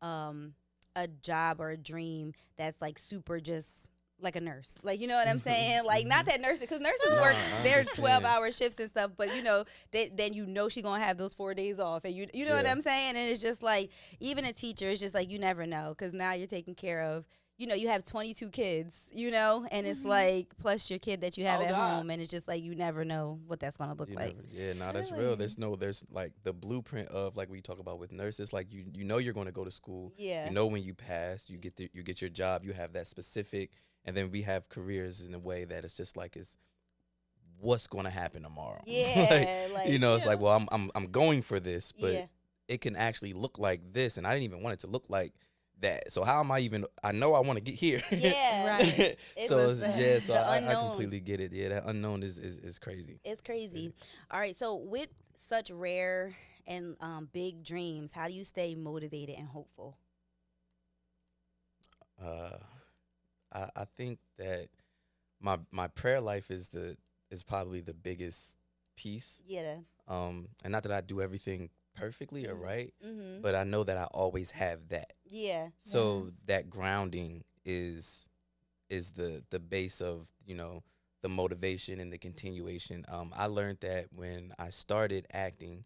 um a job or a dream that's like super just like a nurse. Like you know what I'm Mhm, saying? Like not mhm. that nurses cuz nurses work I their 12 hour shifts and stuff, but you know, they, then you know she going to have those 4 days off and you you know what I'm saying? And it's just like even a teacher it's just like you never know cuz now you're taking care of you know, you have 22 kids, you know, and it's Mhm. like plus your kid that you have Oh, at God. home, and it's just like you never know what that's gonna look You like. never- yeah, no, that's Really? real. There's no, there's like the blueprint of like we talk about with nurses. Like you, you know, you're going to go to school. Yeah. You know when you pass, you get the, you get your job. You have that specific, and then we have careers in a way that it's just like it's what's going to happen tomorrow. <laughs> Yeah, like, you know, it's like, well, I'm I'm I'm going for this, but yeah, it can actually look like this, and I didn't even want it to look like that. So how am I even? I know I want to get here. yeah, <laughs> Right. It so was yeah, so <laughs> I, I completely get it. Yeah, that unknown is is, is crazy. It's crazy. All right, so with such rare and um, big dreams, how do you stay motivated and hopeful? Uh, I I think that my my prayer life is the is probably the biggest piece. Yeah. Um, and not that I do everything perfectly or Mhm. right, Mm-hmm. but I know that I always have that. Yeah. So Yes. that grounding is is the the base of you know the motivation and the continuation. Um, I learned that when I started acting,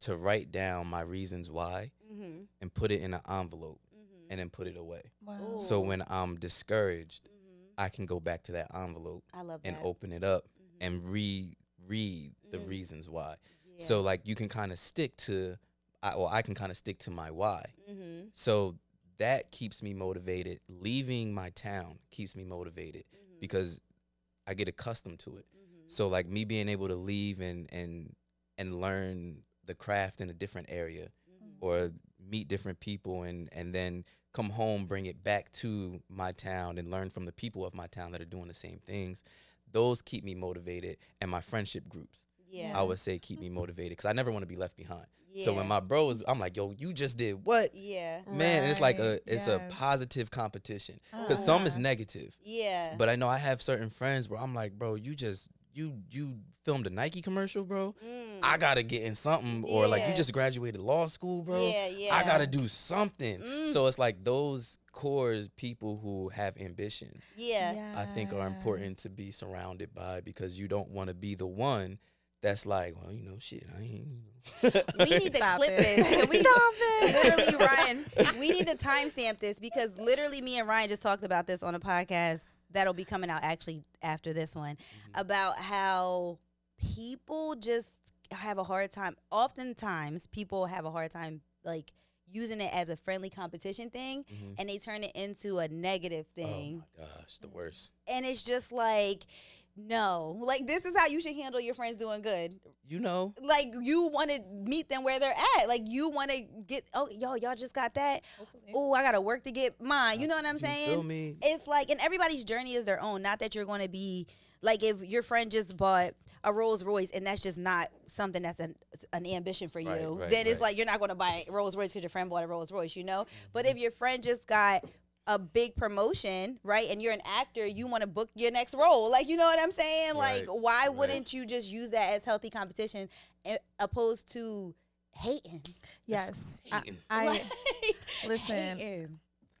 to write down my reasons why Mm-hmm. and put it in an envelope Mm-hmm. and then put it away. Wow. So when I'm discouraged, mm-hmm. I can go back to that envelope I love and open it up Mhm. and reread the Mm. reasons why. Yeah. So like you can kind of stick to, I, or I can kind of stick to my why. Mm-hmm. So that keeps me motivated. Leaving my town keeps me motivated Mm-hmm. because I get accustomed to it. Mm-hmm. So like me being able to leave and and and learn the craft in a different area Mm-hmm. or meet different people and and then come home bring it back to my town and learn from the people of my town that are doing the same things those keep me motivated and my friendship groups yeah. i would say keep me motivated because i never want to be left behind yeah. so when my bros i'm like yo you just did what yeah. man and it's like a it's yes. a positive competition because some is Ah. negative Yeah. but i know i have certain friends where i'm like bro you just you you filmed a nike commercial bro Mm. i gotta get in something or like you just graduated law school bro Yeah, yeah. I gotta do something. Mm. So it's like those core people who have ambitions, Yeah. I think are important to be surrounded by because you don't want to be the one that's like, well, you know, shit, I ain't. <laughs> We need to Stop clip it. this. Can we Stop it. literally, Ryan, we need to timestamp this because literally, me and Ryan just talked about this on a podcast that'll be coming out actually after this one Mm-hmm. about how people just have a hard time. Oftentimes, people have a hard time like using it as a friendly competition thing, Mhm. and they turn it into a negative thing. Oh my gosh, the worst. And it's just like, no, like this is how you should handle your friends doing good. You know, Like you want to meet them where they're at. Like you want to get, oh, yo, y'all just got that. Oh, I gotta work to get mine. You know what I'm you saying? Feel me? It's like, and everybody's journey is their own. Not that you're going to be like if your friend just bought a Rolls Royce and that's just not something that's an an ambition for you. Right, right, then it's right. like you're not going to buy a Rolls Royce because your friend bought a Rolls Royce. You know. Mm-hmm. But if your friend just got a big promotion, right, and you're an actor, you want to book your next role. Like, you know what I'm saying? Like, why right. wouldn't you just use that as healthy competition eh, opposed to hating? Yes. I, Hating. I Like, <laughs> listen. hating.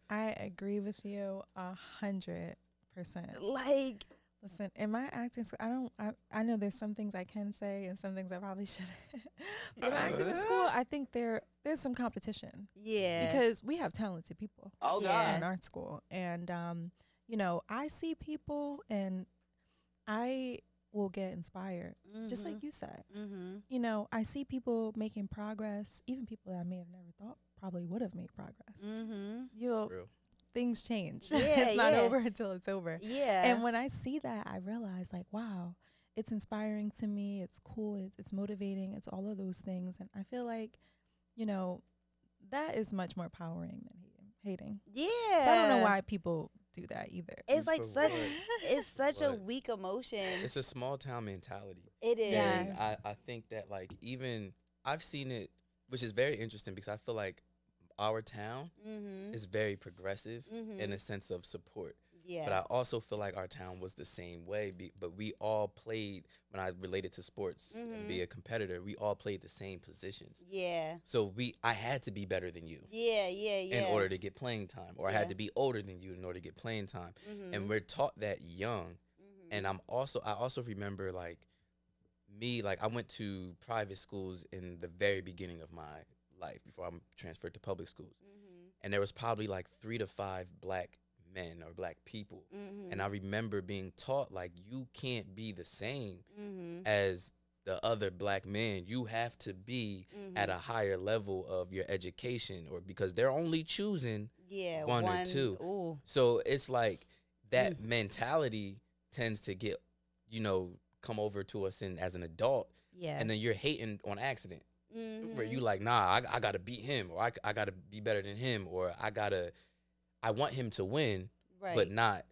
I agree with you a hundred percent. like Listen, in my acting school, I don't. I, I know there's some things I can say and some things I probably <laughs> shouldn't. but in acting school, I think there there's some competition yeah. because we have talented people Oh Yeah. in art school, and um, you know, I see people and I will get inspired, just like you said. mm-hmm. You know, I see people making progress, even people that I may have never thought probably would have made progress. Mm-hmm. You'll Real. Things change. <laughs> Yeah, it's not yeah. over until it's over. Yeah. And when I see that, I realize like, wow, it's inspiring to me. It's cool. It's, it's motivating. It's all of those things. And I feel like, you know, that is much more powering than hating. Hating. yeah. So I don't know why people do that either. It's like such what? <laughs> it's such a weak emotion. It's a small town mentality. It is. Yes. I, I think that like even I've seen it, which is very interesting because I feel like our town Mm-hmm. is very progressive Mhm. in a sense of support. Yeah. But I also feel like our town was the same way. Be, but we all played when I related to sports and be Mhm. a competitor. We all played the same positions. yeah. So we, I had to be better than you Yeah. Yeah. Yeah. in order to get playing time, or I had to be older than you in order to get playing time. Mhm. And we're taught that young. Mhm. And I'm also, I also remember like me, like I went to private schools in the very beginning of my life before I'm transferred to public schools, Mhm. and there was probably like three to five black men or black people Mhm. and I remember being taught like you can't be the same Mhm. as the other black men. You have to be at a higher level of your education or because they're only choosing. yeah one or two. Ooh. So it's like that Mm. mentality tends to get, you know, come over to us in as an adult Yeah. and then you're hating on accident. Where Mhm. you like, nah, I, I gotta beat him or I, I gotta be better than him or I gotta, I want him to win, right. but not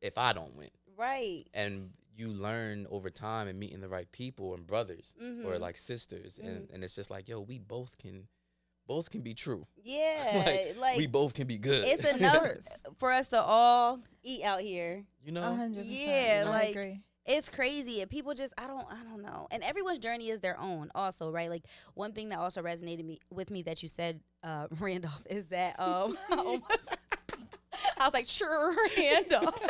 if I don't win. right. and you learn over time and meeting the right people and brothers or Mhm. like sisters and, and it's just like yo we both can both can be true <laughs> Yeah. like we both can be good it's <laughs> enough for us to all eat out here. you know hundred percent. Yeah, I like- agree. It's crazy and people just i don't i don't know and everyone's journey is their own also right like one thing that also resonated me with me that you said uh <laughs> randolph is that um <laughs> <laughs> I was like, sure, Randolph.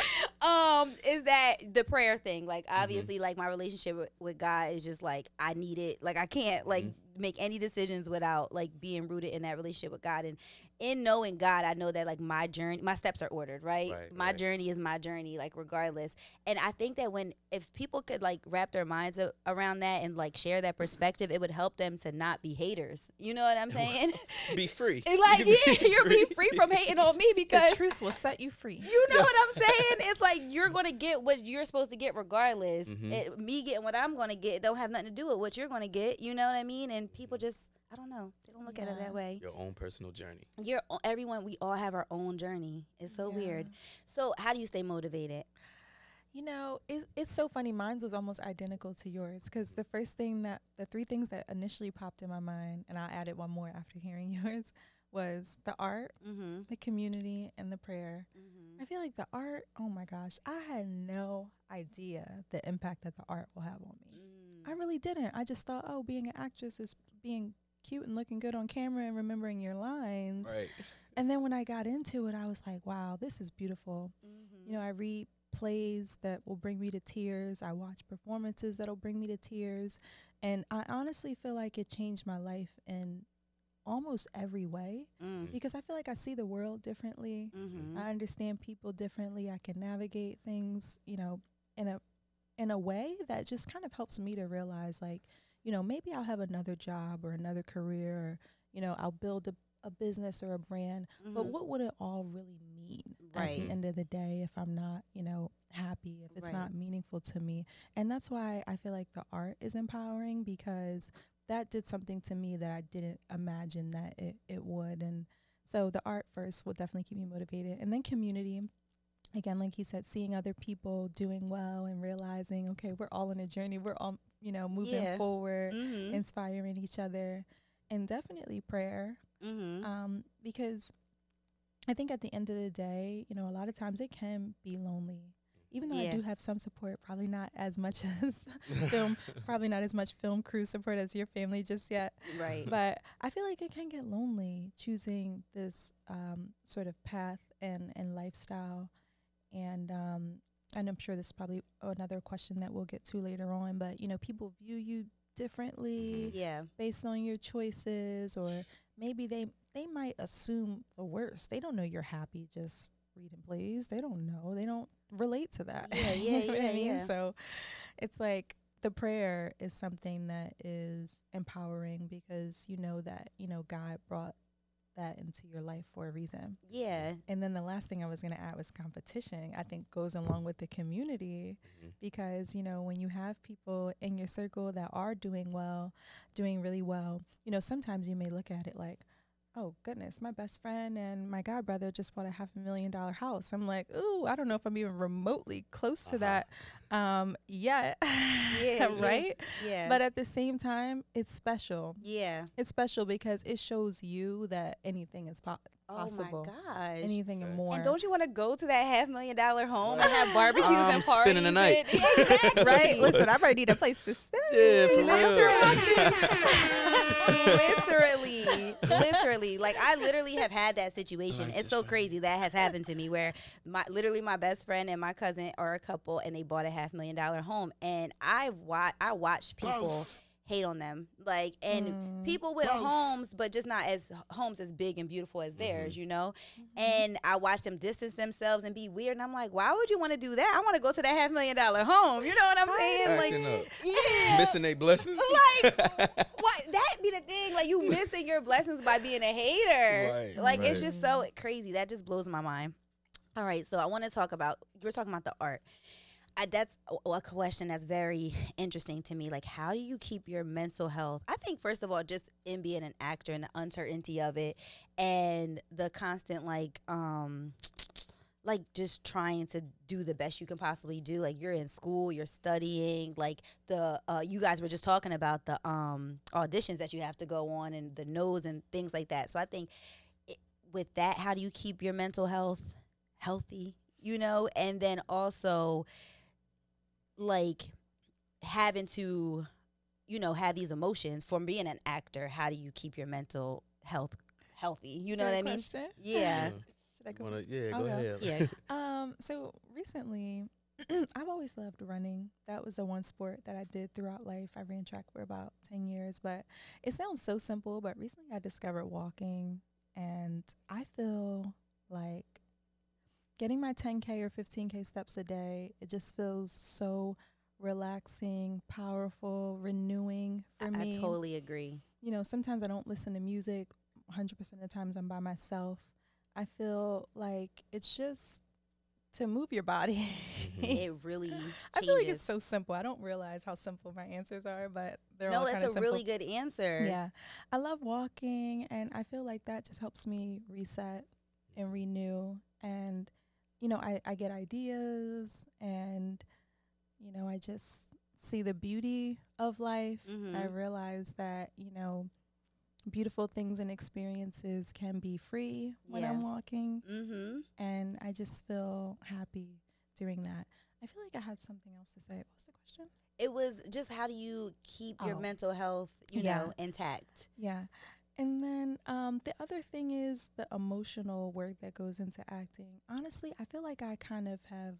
um, is that the prayer thing? Like, obviously, like my relationship with, with God is just like I need it. Like, I can't like make any decisions without like being rooted in that relationship with God. And in knowing God, I know that like my journey, my steps are ordered. Right, Right, my right. journey is my journey. Like, regardless. And I think that when if people could like wrap their minds a- around that and like share that perspective, it would help them to not be haters. You know what I'm saying? <laughs> be <laughs> free like, You yeah, can you'll be free from hating on me because The truth will set you free. you know what I'm <laughs> saying? It's like you're gonna get what you're supposed to get regardless. Mhm. It- me getting what I'm gonna get don't have nothing to do with what you're gonna get. You know what I mean? And people just, I don't know, they don't look at it that way. your own personal journey You're everyone. We all have our own journey. It's so Yeah. weird. So how do you stay motivated? You know, it, it's so funny. Mine was almost identical to yours because the first thing that, the three things that initially popped in my mind, and I added one more after hearing <laughs> yours, was the art, Mm-hmm. the community, and the prayer. Mm-hmm. I feel like the art, oh my gosh, I had no idea the impact that the art will have on me. Mm. I really didn't. I just thought, oh, being an actress is being cute and looking good on camera and remembering your lines. right And then when I got into it, I was like, wow, this is beautiful. Mhm. You know, I read plays that will bring me to tears. I watch performances that'll bring me to tears. And I honestly feel like it changed my life in almost every way Mm. because I feel like I see the world differently. Mhm. I understand people differently. I can navigate things, you know, in a in a way that just kind of helps me to realize like, you know, maybe I'll have another job or another career or, you know, I'll build a, a business or a brand. But Mhm. what would it all really mean at Right. the end of the day if I'm not, you know, happy, if it's Right. not meaningful to me? And that's why I feel like the art is empowering because that did something to me that I didn't imagine that it, it would. And so the art first will definitely keep me motivated. And then community. Again, like he said, seeing other people doing well and realizing, okay, we're all on a journey. We're all, you know, moving Yeah. forward, Mhm. inspiring each other. And definitely prayer Mhm. um, because I think at the end of the day, you know, a lot of times it can be lonely. Even though Yeah. I do have some support, probably not as much <laughs> as film, <laughs> probably not as much film crew support as your family just yet. Right. But I feel like it can get lonely choosing this um, sort of path and, and lifestyle. And um, and I'm sure this is probably another question that we'll get to later on. But you know, people view you differently yeah. based on your choices or maybe they they might assume the worst they don't know you're happy just reading plays they don't know they don't relate to that Yeah, <laughs> You yeah, know what yeah, I mean? yeah. so it's like the prayer is something that is empowering because you know that you know god brought that into your life for a reason Yeah. and then the last thing i was going to add was competition i think goes along with the community Mhm. because you know when you have people in your circle that are doing well doing really well you know sometimes you may look at it like oh goodness, my best friend and my god brother just bought a half a million dollar house. I'm like, ooh, I don't know if I'm even remotely close to Uh-huh. that um, yet, Yeah, <laughs> right? Yeah. But at the same time, it's special. yeah. It's special because it shows you that anything is po- Oh possible. my gosh. anything and more. And don't you want to go to that half million dollar home and have barbecues I'm and parties? spending the night. and- <laughs> exactly. right? Listen, I might need a place to stay. Yeah, for real. <laughs> literally, <laughs> literally, like I literally have had that situation. like it's so one. crazy that has happened to me where my literally my best friend and my cousin are a couple and they bought a half million dollar home and I wa- I watched people hate on them. Like and Mm. people with homes but just not as homes as big and beautiful as theirs you know? Mm-hmm. and i watch them distance themselves and be weird and i'm like why would you want to do that? I want to go to that half million dollar home you know what i'm saying? Like up. yeah. Missing their blessings. like <laughs> what that be the thing like you missing your blessings by being a hater. Right, like it's just so crazy. That just blows my mind. All right so i want to talk about you were talking about the art I, that's a, question that's very interesting to me like how do you keep your mental health? I think first of all just in being an actor and the uncertainty of it and the constant like um <tsk> like just trying to do the best you can possibly do like you're in school you're studying like the uh, you guys were just talking about the um auditions that you have to go on and the nose and things like that. So i think it, with that how do you keep your mental health healthy you know? And then also like having to you know have these emotions from being an actor how do you keep your mental health healthy you know Good what i mean question. <laughs> yeah Should I go? Wanna- yeah, go Okay. ahead. yeah <laughs> Um, so recently, <clears throat> I've always loved running. That was the one sport that I did throughout life. I ran track for about 10 years, but it sounds so simple. But recently I discovered walking, and I feel like getting my 10K or 15K steps a day, it just feels so relaxing, powerful, renewing for I, me I totally agree you know, sometimes I don't listen to music. 100% of the times I'm by myself. I feel like it's just to move your body. Mhm. <laughs> it really I feel like it's so simple. I don't realize how simple my answers are, but they're no all it's kind a of simple. really good answer Yeah. I love walking and I feel like that just helps me reset and renew and you know, I, I get ideas and you know, I just see the beauty of life. I Mhm. realize that, you know, beautiful things and experiences can be free when I'm walking mm-hmm and I just feel happy doing that. I feel like I had something else to say. What was the question? it was just how do you keep your Oh. mental health you Yeah. know intact Yeah. And then um, the other thing is the emotional work that goes into acting. Honestly, I feel like I kind of have,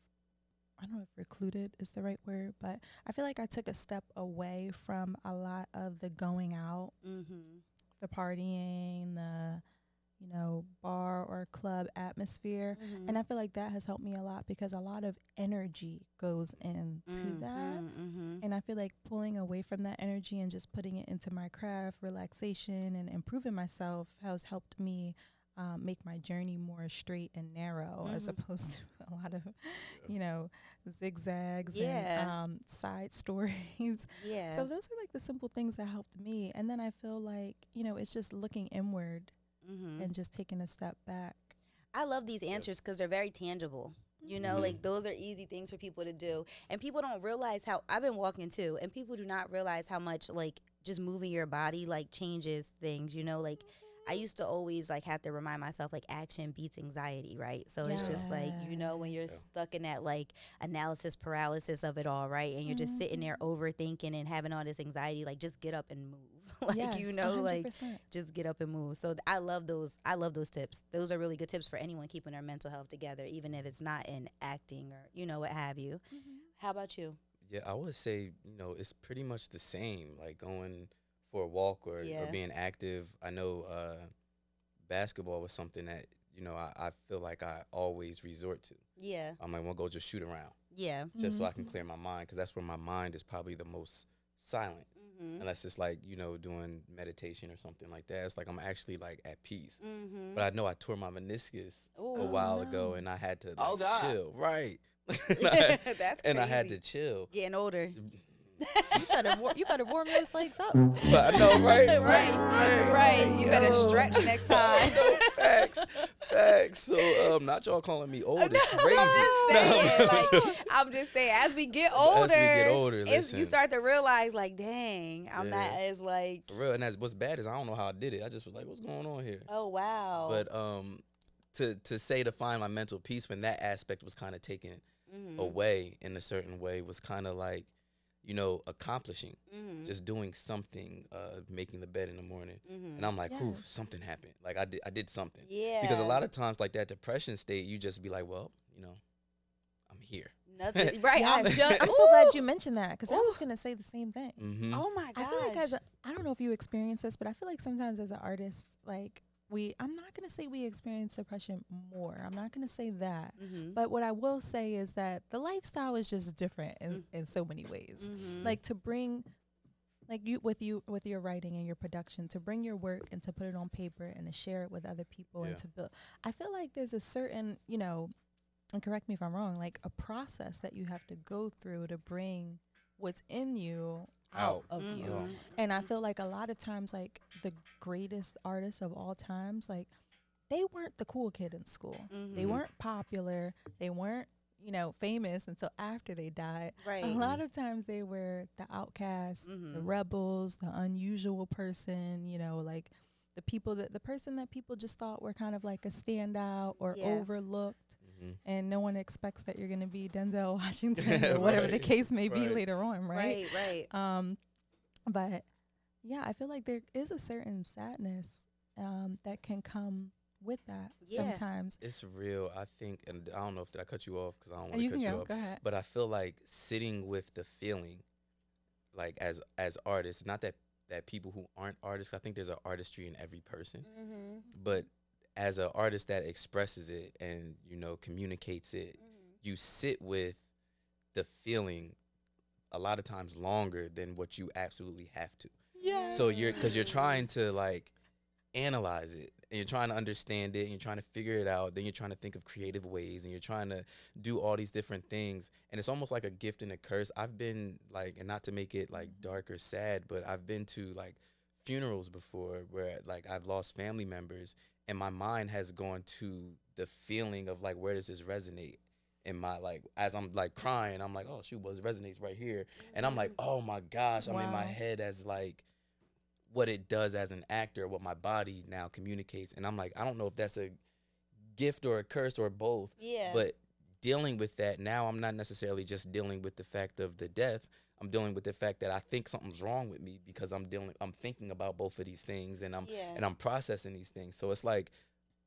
I don't know if recluded is the right word, but I feel like I took a step away from a lot of the going out, mm-hmm the partying, the, you know, bar or club atmosphere. And I feel like that has helped me a lot because a lot of energy goes into that. mm-hmm. And I feel like pulling away from that energy and just putting it into my craft, relaxation, and improving myself has helped me um, make my journey more straight and narrow as Mhm. opposed to <laughs> a lot of, you know, zigzags Yeah. and um, side <laughs> stories. yeah So those are like the simple things that helped me. And then I feel like, you know, it's just looking inward mm-hmm. and just taking a step back. I love these answers because they're very tangible. You know, Mhm. like those are easy things for people to do. And people don't realize how I've been walking too, and people do not realize how much like just moving your body like changes things, you know, like I used to always like have to remind myself like action beats anxiety, right? So it's just like, you know, when you're Yeah. stuck in that like analysis paralysis of it all, right? And you're just sitting there overthinking and having all this anxiety, like just get up and move. <laughs> like Yes, you know, like 100%. just get up and move. So th- I love those. I love those tips. Those are really good tips for anyone keeping their mental health together, even if it's not in acting or you know what have you. How about you? Yeah, I would say, you know, it's pretty much the same, like going for a walk or, Yeah. or being active. I know uh, basketball was something that, you know, I, I feel like I always resort to. Yeah, I'm like, want to go just shoot around yeah. just so I can clear my mind because that's where my mind is probably the most silent. Mm-hmm. Unless it's like, you know, doing meditation or something like that. It's like I'm actually like at peace. Mm-hmm. But I know I tore my meniscus a Ooh. while ago and I had to like, Oh, chill. Right. <laughs> <laughs> and, I, That's <laughs> and I had to chill. Getting older. you better war- you better warm those legs up. But I know, right? right, right. You better stretch next time. Facts, facts. So, um, not y'all calling me old. It's crazy. I'm just saying, I'm like, I'm just saying, as we get older, As we get older, you start to realize, like, dang, I'm not as like, For real, and that's what's bad is I don't know how I did it. I just was like, what's going on here? oh wow. But um, to to say to find my mental peace when that aspect was kind of taken Mhm, away in a certain way was kind of like, you know, accomplishing, mhm, just doing something, uh, making the bed in the morning, mhm. and I'm like, ooh, something happened. Like I did, I did something. yeah, Because a lot of times, like that depression state, you just be like, well, you know, I'm here. nothing, <laughs> right? I'm just, I'm so glad you mentioned that because I was gonna say the same thing. Mm-hmm. Oh my god. I feel like as a, I don't know if you experience this, but I feel like sometimes as an artist, like we, I'm not gonna say we experience depression more. I'm not gonna say that. Mhm, But what I will say is that the lifestyle is just different in, Mm. in so many ways. mhm. Like to bring, like you with you with your writing and your production, to bring your work and to put it on paper and to share it with other people and to build. I feel like there's a certain, you know, and correct me if I'm wrong, like a process that you have to go through to bring what's in you out, Out. of you. Mhm. And I feel like a lot of times, like the greatest artists of all times, like they weren't the cool kid in school. They Mhm. weren't popular. They weren't, you know, famous until after they died. right. A lot of times they were the outcast, the Mhm. rebels, the unusual person, you know, like the people that the person that people just thought were kind of like a standout or Yeah. overlooked. Mm-hmm. And no one expects that you're going to be Denzel <laughs> Washington or whatever the case may be Right. later on, right? right, right. Um, but yeah, I feel like there is a certain sadness um, that can come with that Yeah. sometimes. It's real. I think, and I don't know if did I cut you off because I don't want to cut can you go. off. Go ahead. But I feel like sitting with the feeling, like as as artists, not that that people who aren't artists. I think there's an artistry in every person, Mm-hmm. but as an artist that expresses it and you know communicates it, mm-hmm. you sit with the feeling a lot of times longer than what you absolutely have to. Yeah. So you're because you're trying to like analyze it and you're trying to understand it and you're trying to figure it out. Then you're trying to think of creative ways and you're trying to do all these different things. And it's almost like a gift and a curse. I've been like, and not to make it like mm-hmm. dark or sad, but I've been to like funerals before where like I've lost family members and my mind has gone to the feeling of like where does this resonate in my like as I'm like crying, I'm like, oh shoot, well it resonates right here. And I'm like, mm-hmm. oh my gosh, I'm in my head as like what it does as an actor, what my body now communicates. And I'm like, I don't know if that's a gift or a curse or both, Yeah. but dealing with that now, I'm not necessarily just dealing with the fact of the death. I'm dealing with the fact that I think something's wrong with me because I'm dealing, I'm thinking about both of these things and I'm yeah. and I'm processing these things. So it's like,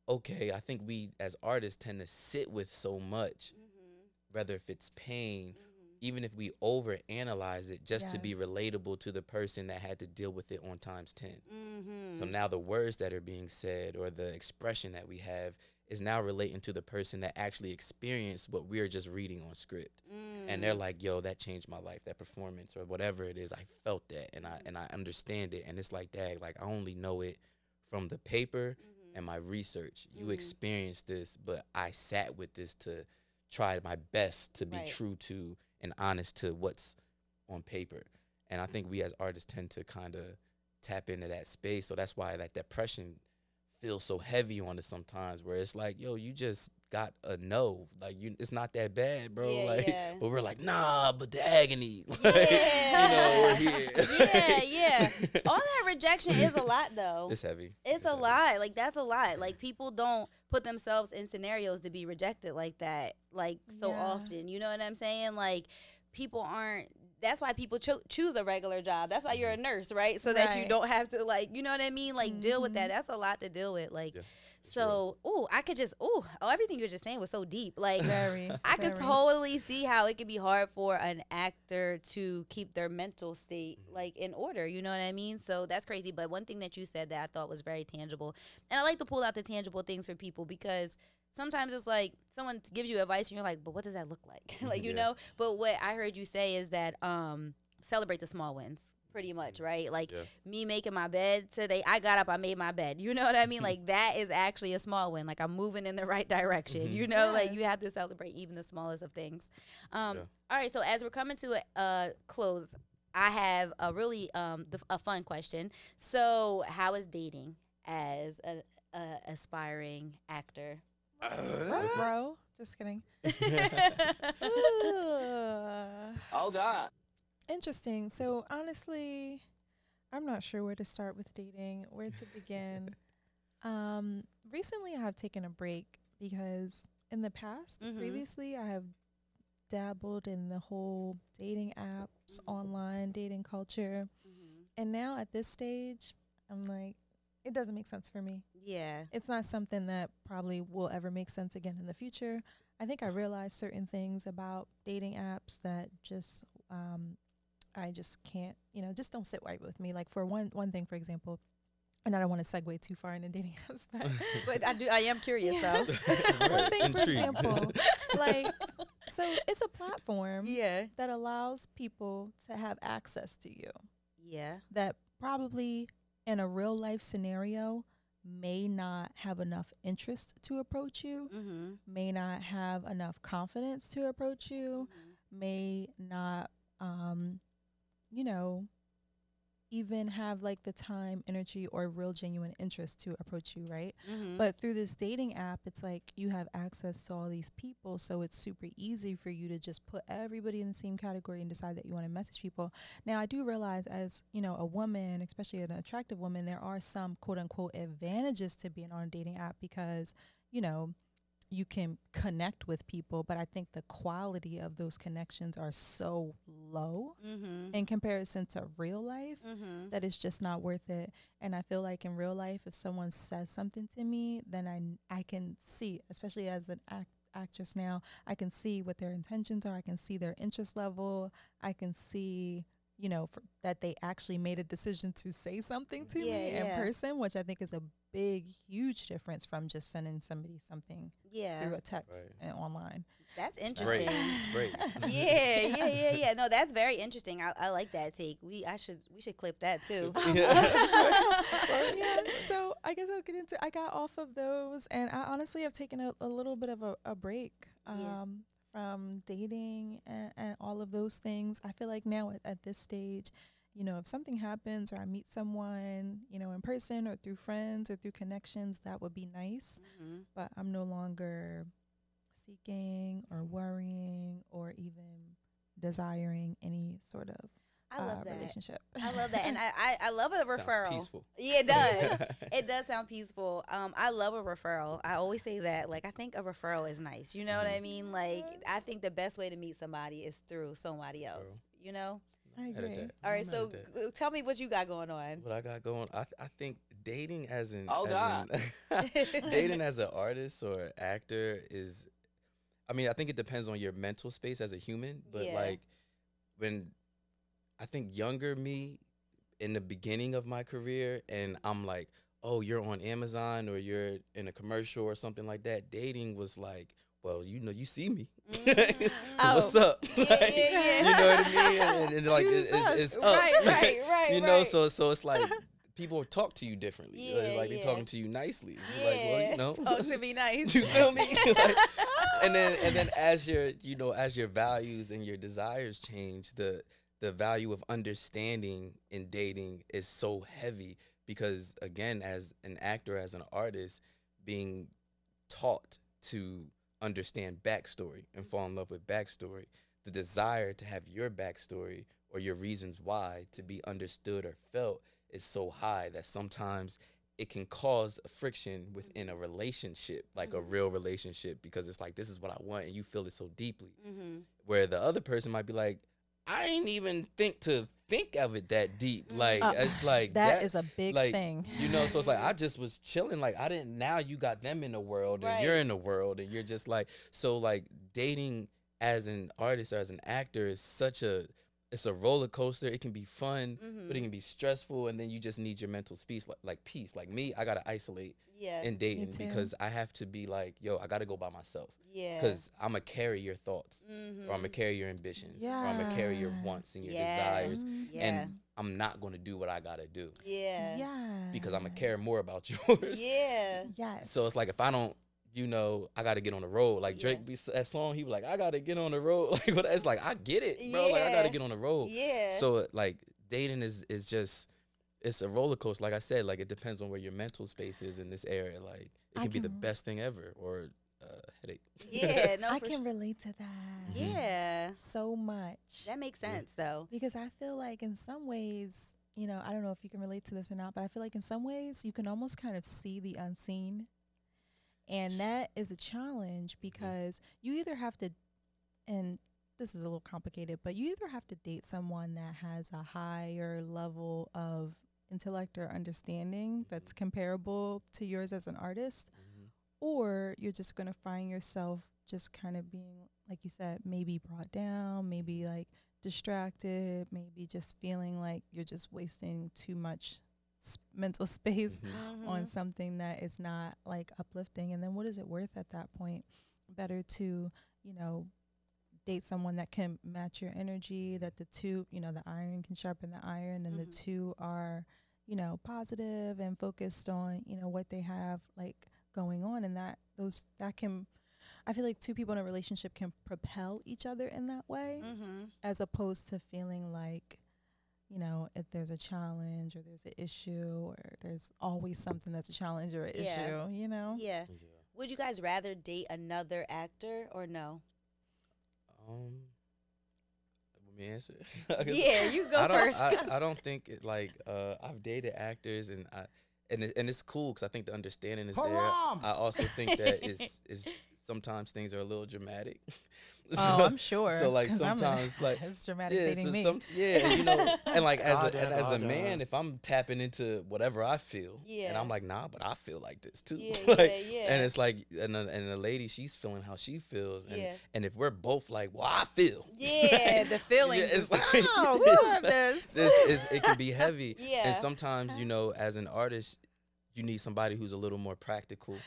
okay, I think we as artists tend to sit with so much, Mhm, whether if it's pain, mhm. even if we over analyze it, just to be relatable to the person that had to deal with it on times ten. Mhm. So now the words that are being said or the expression that we have is now relating to the person that actually experienced what we're just reading on script. And they're Mm. like, yo, that changed my life, that performance or whatever it is. I felt that and I and I understand it. And it's like, dang, like I only know it from the paper Mhm. and my research. You Mhm. experienced this, but I sat with this to try my best to be Right. true to and honest to what's on paper. And I think we as artists tend to kind of tap into that space. So that's why that depression feels so heavy on us sometimes where it's like, yo, you just got a no. Like you it's not that bad, bro. Yeah, like yeah. but we're like, nah, but the agony. <laughs> Like, Yeah. you know, we're here. Yeah, yeah. <laughs> All that rejection is a lot, though. It's heavy. It's a heavy. lot. Like that's a lot. Like people don't put themselves in scenarios to be rejected like that, like so Yeah. often. You know what I'm saying? Like people aren't. That's why people cho- choose a regular job. That's why you're a nurse, right? So that you don't have to like, you know what I mean? Like deal with that. Mhm. That's a lot to deal with. Like Yeah, it's so. Ooh, I could just. Ooh, oh, everything you were just saying was so deep. Like Very. I could very. totally see how it could be hard for an actor to keep their mental state like in order. You know what I mean? So that's crazy. But one thing that you said that I thought was very tangible, and I like to pull out the tangible things for people because sometimes it's like someone gives you advice and you're like, but what does that look like? <laughs> like you Yeah. know. But what I heard you say is that um celebrate the small wins. Pretty much, right? Like Yeah. me making my bed today. I got up, I made my bed. You know what I mean? <laughs> like that is actually a small win. Like I'm moving in the right direction. Mhm. You know, like you have to celebrate even the smallest of things. Um, Yeah. All right, so as we're coming to a uh, close, I have a really um the, a fun question. So, how is dating as a, a aspiring actor? Bro, bro. Just kidding. <laughs> Oh <laughs> God. Interesting. So honestly, I'm not sure where to start with dating, where to begin. <laughs> um, recently, I have taken a break because in the past, Mhm. previously, I have dabbled in the whole dating apps, online dating culture, and now at this stage, I'm like, it doesn't make sense for me. Yeah. It's not something that probably will ever make sense again in the future. I think I realized certain things about dating apps that just um, I just can't, you know, just don't sit right with me. Like for one one thing, for example, and I don't want to segue too far into <laughs> dating apps, but <laughs> But I do. I am curious Yeah. though. <laughs> one thing, for example, like so it's a platform yeah. that allows people to have access to you Yeah. that probably in a real life scenario may not have enough interest to approach you Mm-hmm. may not have enough confidence to approach you, may not, um, you know, even have like the time, energy, or real genuine interest to approach you, right? Mm-hmm. But through this dating app, it's like you have access to all these people, so it's super easy for you to just put everybody in the same category and decide that you want to message people. Now, I do realize, as you know, a woman, especially an attractive woman, there are some quote unquote advantages to being on a dating app because, you know, you can connect with people, but I think the quality of those connections are so low mm-hmm. in comparison to real life Mm-hmm. that it's just not worth it. And I feel like in real life, if someone says something to me, then I I can see, especially as an act, actress now, I can see what their intentions are. I can see their interest level. I can see, you know, for, that they actually made a decision to say something to Yeah, me in person, which I think is a big, huge difference from just sending somebody something Yeah. through a text Right. and online. That's It's great. interesting. It's great. <laughs> yeah, yeah, yeah, yeah. No, that's very interesting. I, I like that take. We I should we should clip that too. <laughs> <laughs> yeah, so I guess I'll get into. I got off of those, and I honestly have taken a, a little bit of a, a break um, Yeah. from dating and, and all of those things. I feel like now at, at this stage, you know, if something happens or I meet someone, you know, in person or through friends or through connections, that would be nice. Mhm. But I'm no longer seeking or worrying or even desiring any sort of I love uh, that. relationship. I love that, and <laughs> I, I I love a referral. peaceful. Yeah, it does. <laughs> it does sound peaceful. Um, I love a referral. I always say that. Like, I think a referral is nice. You know what I mean? Like, I think the best way to meet somebody is through somebody else. Referral. You know? I Mad at agree. that. All right. I'm So, that. g- uh, tell me what you got going on. what I got going, I th- I think dating as an Oh, as God. an- <laughs> dating as an artist or actor is, I mean, I think it depends on your mental space as a human. But Yeah. like when I think younger me in the beginning of my career, and I'm like, oh, you're on Amazon or you're in a commercial or something like that. Dating was like, well, you know, you see me. <laughs> Mm. What's Oh. up? Yeah, Like, yeah, yeah. <laughs> You know what I mean? And, and, like, it's, it's, it's up. Right, right, <laughs> right, You know, right. so so it's like people talk to you differently. Yeah, like they're yeah. talking to you nicely. You're like, well, Yeah. you know, Talk to me nice. you feel me? Like, and then and then as your you know as your values and your desires change, the the value of understanding in dating is so heavy because again, as an actor, as an artist, being taught to understand backstory and fall in love with backstory, the desire to have your backstory or your reasons why to be understood or felt is so high that sometimes it can cause a friction within a relationship, like a Mhm. real relationship, because it's like this is what I want and you feel it so deeply. Mm-hmm. Where the other person might be like, I ain't even think to think of it that deep. Mm. Like Uh, it's like that is a big like, thing. you know, so it's like I <laughs> just was chilling. Like I didn't. Now you got them in the world, and you're in the world, and you're just like so. Like dating as an artist or as an actor is such a it's a roller coaster. It can be fun, Mm-hmm. but it can be stressful, and then you just need your mental peace, like, like peace. Like me, I gotta isolate Yeah. in dating because I have to be like, yo, I gotta go by myself yeah. because I'm gonna carry your thoughts, mm-hmm. or I'm gonna carry your ambitions, or I'm gonna carry your wants and your Yes. desires, yeah. and I'm not gonna do what I gotta do yeah. yeah. because I'm gonna care more about <laughs> yours. Yeah. Yes. So it's like if I don't, you know, I got to get on the road. Like Drake, Yeah. be that song, he was like, I got to get on the road. <laughs> Like, but it's like I get it, bro. Like I got to get on the road. Yeah. So like dating is is just it's a roller coaster. Like I said, like it depends on where your mental space is in this area. Like it I can be the best thing ever or uh, headache. yeah, <laughs> no, I can sure. relate to that Yeah, so much. that makes sense though. because I feel like in some ways, you know, I don't know if you can relate to this or not, but I feel like in some ways you can almost kind of see the unseen. And that is a challenge mm-hmm. because you either have to, and this is a little complicated, but you either have to date someone that has a higher level of intellect or understanding that's mm-hmm. comparable to yours as an artist, mm-hmm. or you're just going to find yourself just kind of being like you said maybe brought down maybe like distracted maybe just feeling like you're just wasting too much mental space Mhm. on Mhm. something that is not like uplifting and then what is it worth at that point better to you know date someone that can match your energy that the two you know the iron can sharpen the iron and the Mhm. two are you know positive and focused on you know what they have like going on and that those that can i feel like two people in a relationship can propel each other in that way Mm-hmm. as opposed to feeling like you know if there's a challenge or there's an issue or there's always something that's a challenge or an Yeah. issue you know Yeah. Yeah. Would you guys rather date another actor or no? Um. Let me answer. <laughs> Yeah, you go I don't, first. I, <laughs> I don't think it, like uh, I've dated actors and I and it, and it's cool because I think the understanding is there. Haram! I also think that is <laughs> is sometimes things are a little dramatic. <laughs> oh i'm sure So like I'm gonna- sometimes <laughs> like it's dramatic yeah, dating so me some, yeah, you know, and like <laughs> as a and as a man, if I'm tapping into whatever I feel, yeah, and I'm like, nah, but I feel like this too, Yeah, like, yeah, yeah. and it's like, and a, and the lady, she's feeling how she feels, and Yeah. and if we're both like, well, I feel, Yeah, the feeling. yeah, it's like, oh it's we want like- this this is it can be heavy, Yeah. and sometimes you know, as an artist, you need somebody who's a little more practical,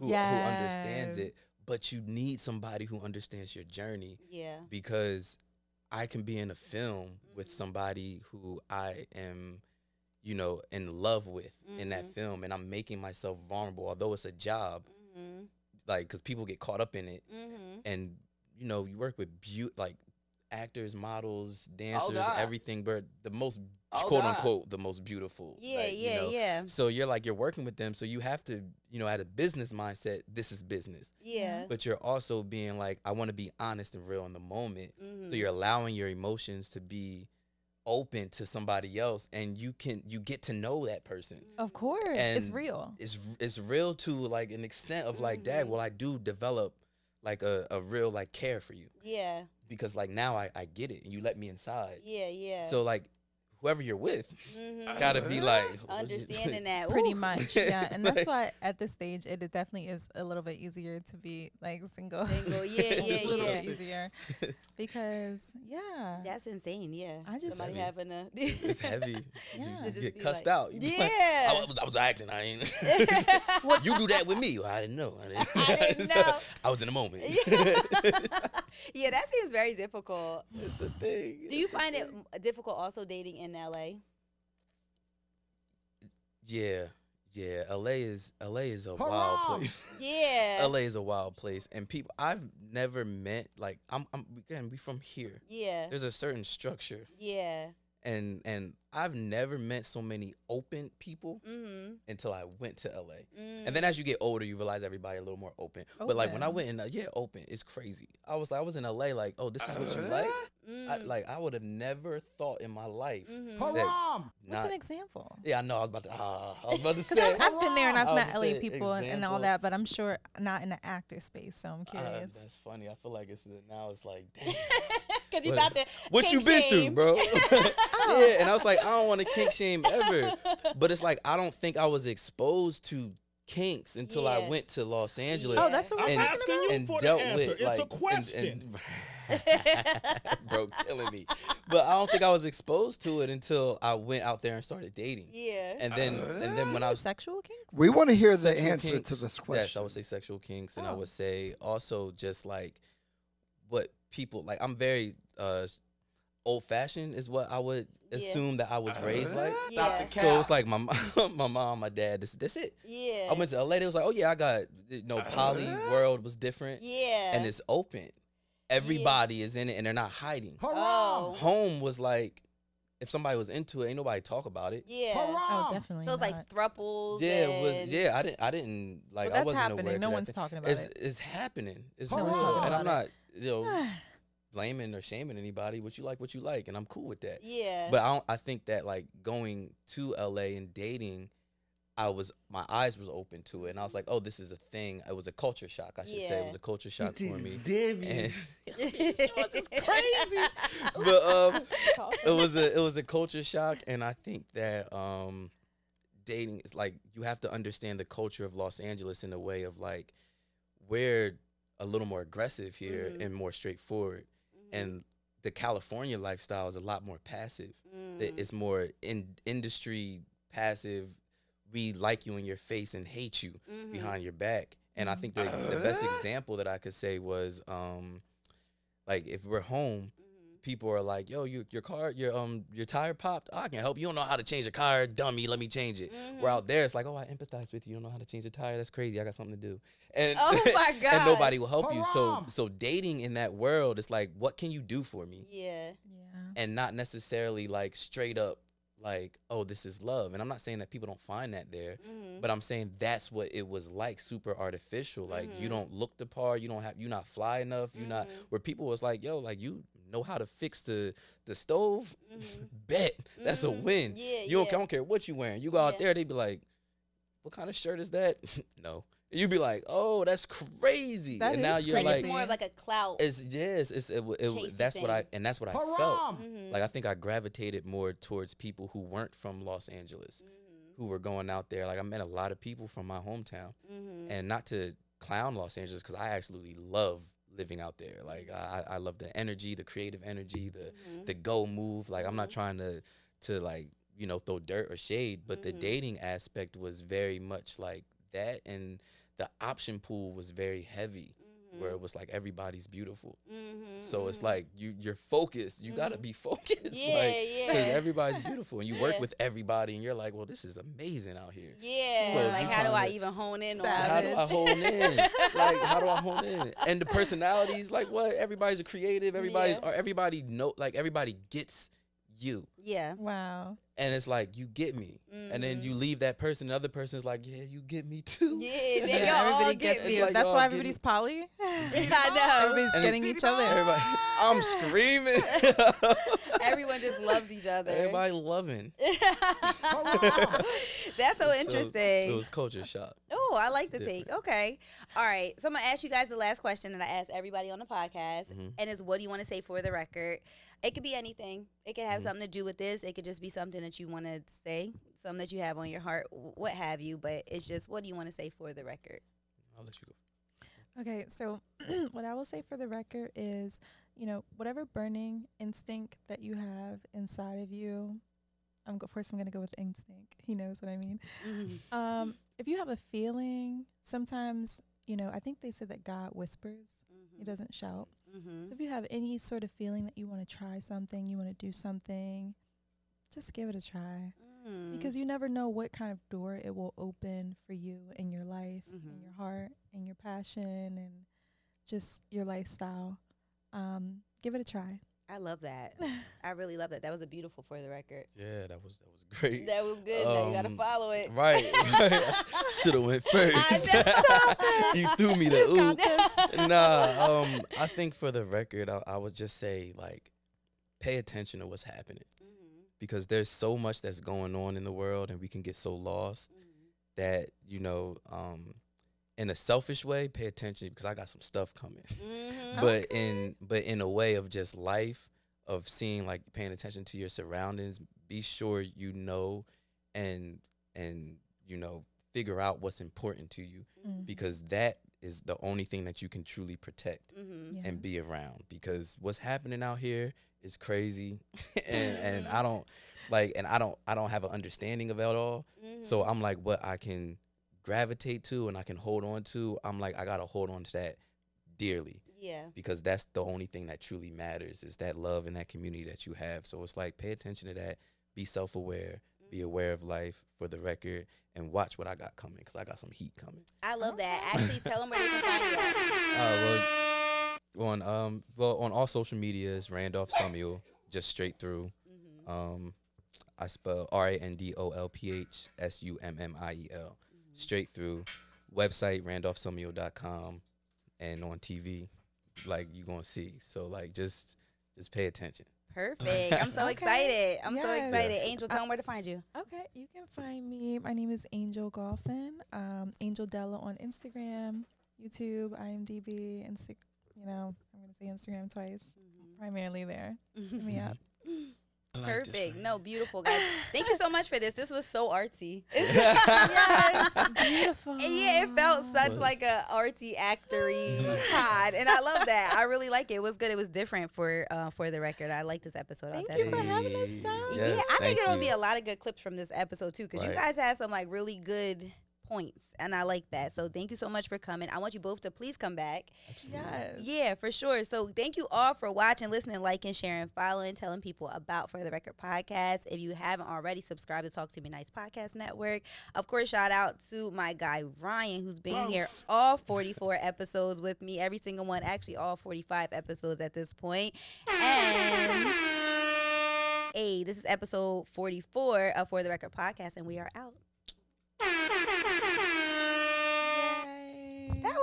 who, who understands it, Yes. But you need somebody who understands your journey Yeah. because I can be in a film with Mhm. somebody who I am, you know, in love with in Mhm. that film, and I'm making myself vulnerable, although it's a job, Mm-hmm. like because people get caught up in it, Mm-hmm. and you know, you work with beaut like actors, models, dancers, God. everything, but the most Oh, quote God. unquote the most beautiful. Yeah, like, you yeah, know? yeah, So you're like you're working with them, so you have to, you know, at a business mindset, this is business. yeah. But you're also being like, I want to be honest and real in the moment. Mhm. So you're allowing your emotions to be open to somebody else, and you can you get to know that person. of course it's real It's it's real to like an extent of like, Dad, Mhm. well, I do develop like a, a real like care for you Yeah, because like now I, I get it and you let me inside. yeah, yeah. So like whoever you're with Mhm. gotta be like <laughs> understanding that. <laughs> pretty much <laughs> yeah and that's Like- why at this stage it, it definitely is a little bit easier to be like single Single, yeah, It's yeah, a little yeah. bit easier because yeah That's insane. Yeah. I just- somebody Heavy. having a. it's heavy. Yeah. You, Just get cussed like, out. You be like, Yeah. I was, I was acting. I ain't. you do that with me. Well, I didn't know. I didn't, I didn't know. I was in the moment. yeah. yeah, that seems very difficult. it's a thing. Do you It's a find it thing. m- difficult also dating in LA? Yeah, yeah. LA is LA is a wild place. <laughs> <laughs> Yeah. LA is a wild place, and people I've never met. Like I'm, I'm again. We from here. Yeah. There's a certain structure, Yeah. And and I've never met so many open people Mm-hmm. until I went to LA. Mm. And then as you get older, you realize everybody a little more open. But like when I went in, uh, yeah, open. It's crazy. I was like, I was in LA, like, oh, this is what you like. I, Mm. like I would have never thought in my life. Mhm. Haram! what's an example yeah, I know. I was about to. Uh, I was about to <laughs> say. I've, I've been there and I I've met LA people and, and all that, but I'm sure not in the actor space. So I'm uh, curious. that's funny. I feel like it's now. It's like, damn. <laughs> <laughs> Cause you What- about to what you kink been through, bro? <laughs> <laughs> Oh. yeah, and I was like, I don't want to kink shame ever, but it's like I don't think I was exposed to kinks until Yeah. I went to Los Angeles. oh, that's what I'm and, talking asking about. you and for the dealt answer. with It's like a question. and- bro killing me but i don't think i was exposed to it until i went out there and started dating yeah. and then and then when i was sexual kinks. We want to hear the sexual answer kinks, to this question. yes i would say sexual kinks and i Oh. would say also just like what people like i'm very uh old fashioned is what I would Yeah. assume that I was raised like. Yeah. So cap. it's like my <laughs> mom, my mom, my dad. This, that's it. Yeah. I went to LA. They was like, oh yeah, I got you know, poly world was different, yeah. and it's open. Everybody is in it, and they're not hiding. oh. Home was like, if somebody was into it, ain't nobody talk about it. Yeah. Oh, definitely. So it's not. like thruples. Yeah, it was. Yeah, I didn't. I didn't like. But I that's wasn't happening. aware No one's talking about It's it. it's happening. It's No real, and I'm not you know <sighs> <sighs> blaming or shaming anybody. What you like, what you like, and I'm cool with that. Yeah. But I don't, I think that like going to LA and dating, I was my eyes was open to it, and I was like, oh, this is a thing. It was a culture shock. I should say it was a culture shock for me. David. And <laughs> <laughs> it's crazy. <laughs> but um, it was a it was a culture shock, and I think that um, dating is like you have to understand the culture of Los Angeles in a way of like we're a little more aggressive here Mhm. and more straightforward, and the California lifestyle is a lot more passive. Mm. It's more in industry passive. We like you in your face and hate you Mhm. behind your back. And I think the, ex- the best example that I could say was um like if we're home. People are like, "Yo, you, your car, your um, your tire popped. Oh, I can help. You don't know how to change a car, dummy. Let me change it." Where Mhm. out there, it's like, "Oh, I empathize with you. You don't know how to change a tire. That's crazy. I got something to do." And Oh <laughs> my god. and nobody will help you. So so dating in that world is like, what can you do for me? Yeah. yeah. And not necessarily like straight up like, "Oh, this is love." And I'm not saying that people don't find that there. Mhm. But I'm saying that's what it was like, super artificial. Like you Mhm. don't look the part, you don't have, you're not fly enough, you're not. Mhm. Where people was like, yo, like you know how to fix the the stove. Mhm. <laughs> Bet that's a Mhm. win. Yeah. You don't, yeah. I don't care what you wearing. You go out Yeah. there, they'd be like, what kind of shirt is that? <laughs> no. You'd be like, oh, that's crazy. That and now you're like, like, it's more of like a clout. it's yes, it's it, w- it, w- Chasey that's what I and that's what I felt. Haram. Mhm. Like I think I gravitated more towards people who weren't from Los Angeles, Mhm. who were going out there. Like I met a lot of people from my hometown Mhm. and not to clown Los Angeles because I absolutely love living out there. Like I, I love the energy, the creative energy, the Mhm. the go move. Like I'm not Mhm. trying to to like you know throw dirt or shade, but the Mhm. dating aspect was very much like that, and the option pool was very heavy, where it was like everybody's beautiful. Mhm. So it's Mhm. like you you're focused. You gotta Mhm. be <laughs> focused. Yeah, like, yeah. Because everybody's beautiful, and you work <laughs> with everybody, and you're like, well, this is amazing out here. Yeah. So like how do I tryna- even hone in Savage. How do I hone in? like, <laughs> how do I hone in? And the personalities, like, what? Everybody's a creative. Everybody's, Yeah. or everybody know, like, everybody gets you, Yeah. Wow. and it's like you get me, and then you leave that person. The other person's like, yeah, you get me too. Yeah, And they then all everybody get gets It's you. like That's why get me- everybody's poly. <laughs> <laughs> I know. Everybody's And getting each other. Everybody, I'm screaming. <laughs> Everyone just loves each other. Everybody loving. That's so So, interesting. It was culture shock. Oh, I like the different. take. Okay. All right. So I'm going to ask you guys the last question that I ask everybody on the podcast. Mhm. And it's what do you want to say for the record? It could be anything. It could have Mhm. something to do with this. It could just be something that you want to say, something that you have on your heart, what have you. But it's just what do you want to say for the record? I'll let you go. Okay, so <clears throat> what I will say for the record is, you know, whatever burning instinct that you have inside of you, I'm go first. I'm gonna go with instinct. <laughs> He knows what I mean. Um, if you have a feeling, sometimes you know. I think they said that God whispers; He doesn't shout. Mm-hmm. So if you have any sort of feeling that you want to try something, you want to do something, just give it a try Mm. because you never know what kind of door it will open for you in your life, in Mhm. your heart, in your passion, and just your lifestyle. Um, give it a try. I love that. <laughs> I really love that. That was a beautiful for the record. Yeah, that was that was great. That was good. now you got to Um, follow it. Right. <laughs> Should have went first. <laughs> You threw me the You got oop. this. nah, um, I think for the record, I, I would just say like, pay attention to what's happening Mhm. because there's so much that's going on in the world, and we can get so lost Mhm. that you know, um, in a selfish way, pay attention because I got some stuff coming. Mhm. But in but in a way of just life, of seeing like paying attention to your surroundings, be sure you know, and and you know figure out what's important to you Mm. because that is the only thing that you can truly protect Mhm. Yeah. and be around because what's happening out here is crazy <laughs> and and I don't like and I don't I don't have an understanding of it all so Mhm. I'm like what I can gravitate to and I can hold on to I'm like I got to hold on to that dearly Yeah. because that's the only thing that truly matters is that love and that community that you have. So it's like pay attention to that, be self aware, be aware of life for the record, and watch what I got coming because I got some heat coming. I love that. Actually, tell them where they can find you. <laughs> Uh, well, on um, well, on all social medias, Randolph Summiel, just straight through. Mhm. Um, I spell R A N D O L P H S U M M I E L, straight through. Website randolphsummiel.com, and on TV, like you're gonna see. So like just just pay attention. Perfect. I'm so <laughs> Okay. excited. I'm so excited. Angel, tell them where to find you. Okay, you can find me. My name is Angel Golfin. Um, Angel Della on Instagram, YouTube, IMDb, and you know, I'm gonna say Instagram twice. Primarily there. <laughs> Hit me up. <laughs> I like Perfect. right No, beautiful guys. Thank you so much for this. This was so artsy. <laughs> yes, beautiful. Yeah, it felt such Was. like a artsy actory <laughs> pod, and I love that. I really like it. It was good. It was different for uh, for the record. I like this episode. I'll Thank you for having us Hey, down. yeah, I think thank it'll be a lot of good clips from this episode too, because you guys had some like really good points, and I like that. So thank you so much for coming. I want you both to please come back. Yes. Yeah, for sure. So thank you all for watching, listening, liking, sharing, following, telling people about For the Record podcast. If you haven't already, subscribe to Talk to Me Nice Podcast Network. Of course, shout out to my guy Ryan, who's been here all 44 <laughs> episodes with me, every single one, actually all 45 episodes at this point. And hey, this is episode 44 of For the Record podcast, and we are out.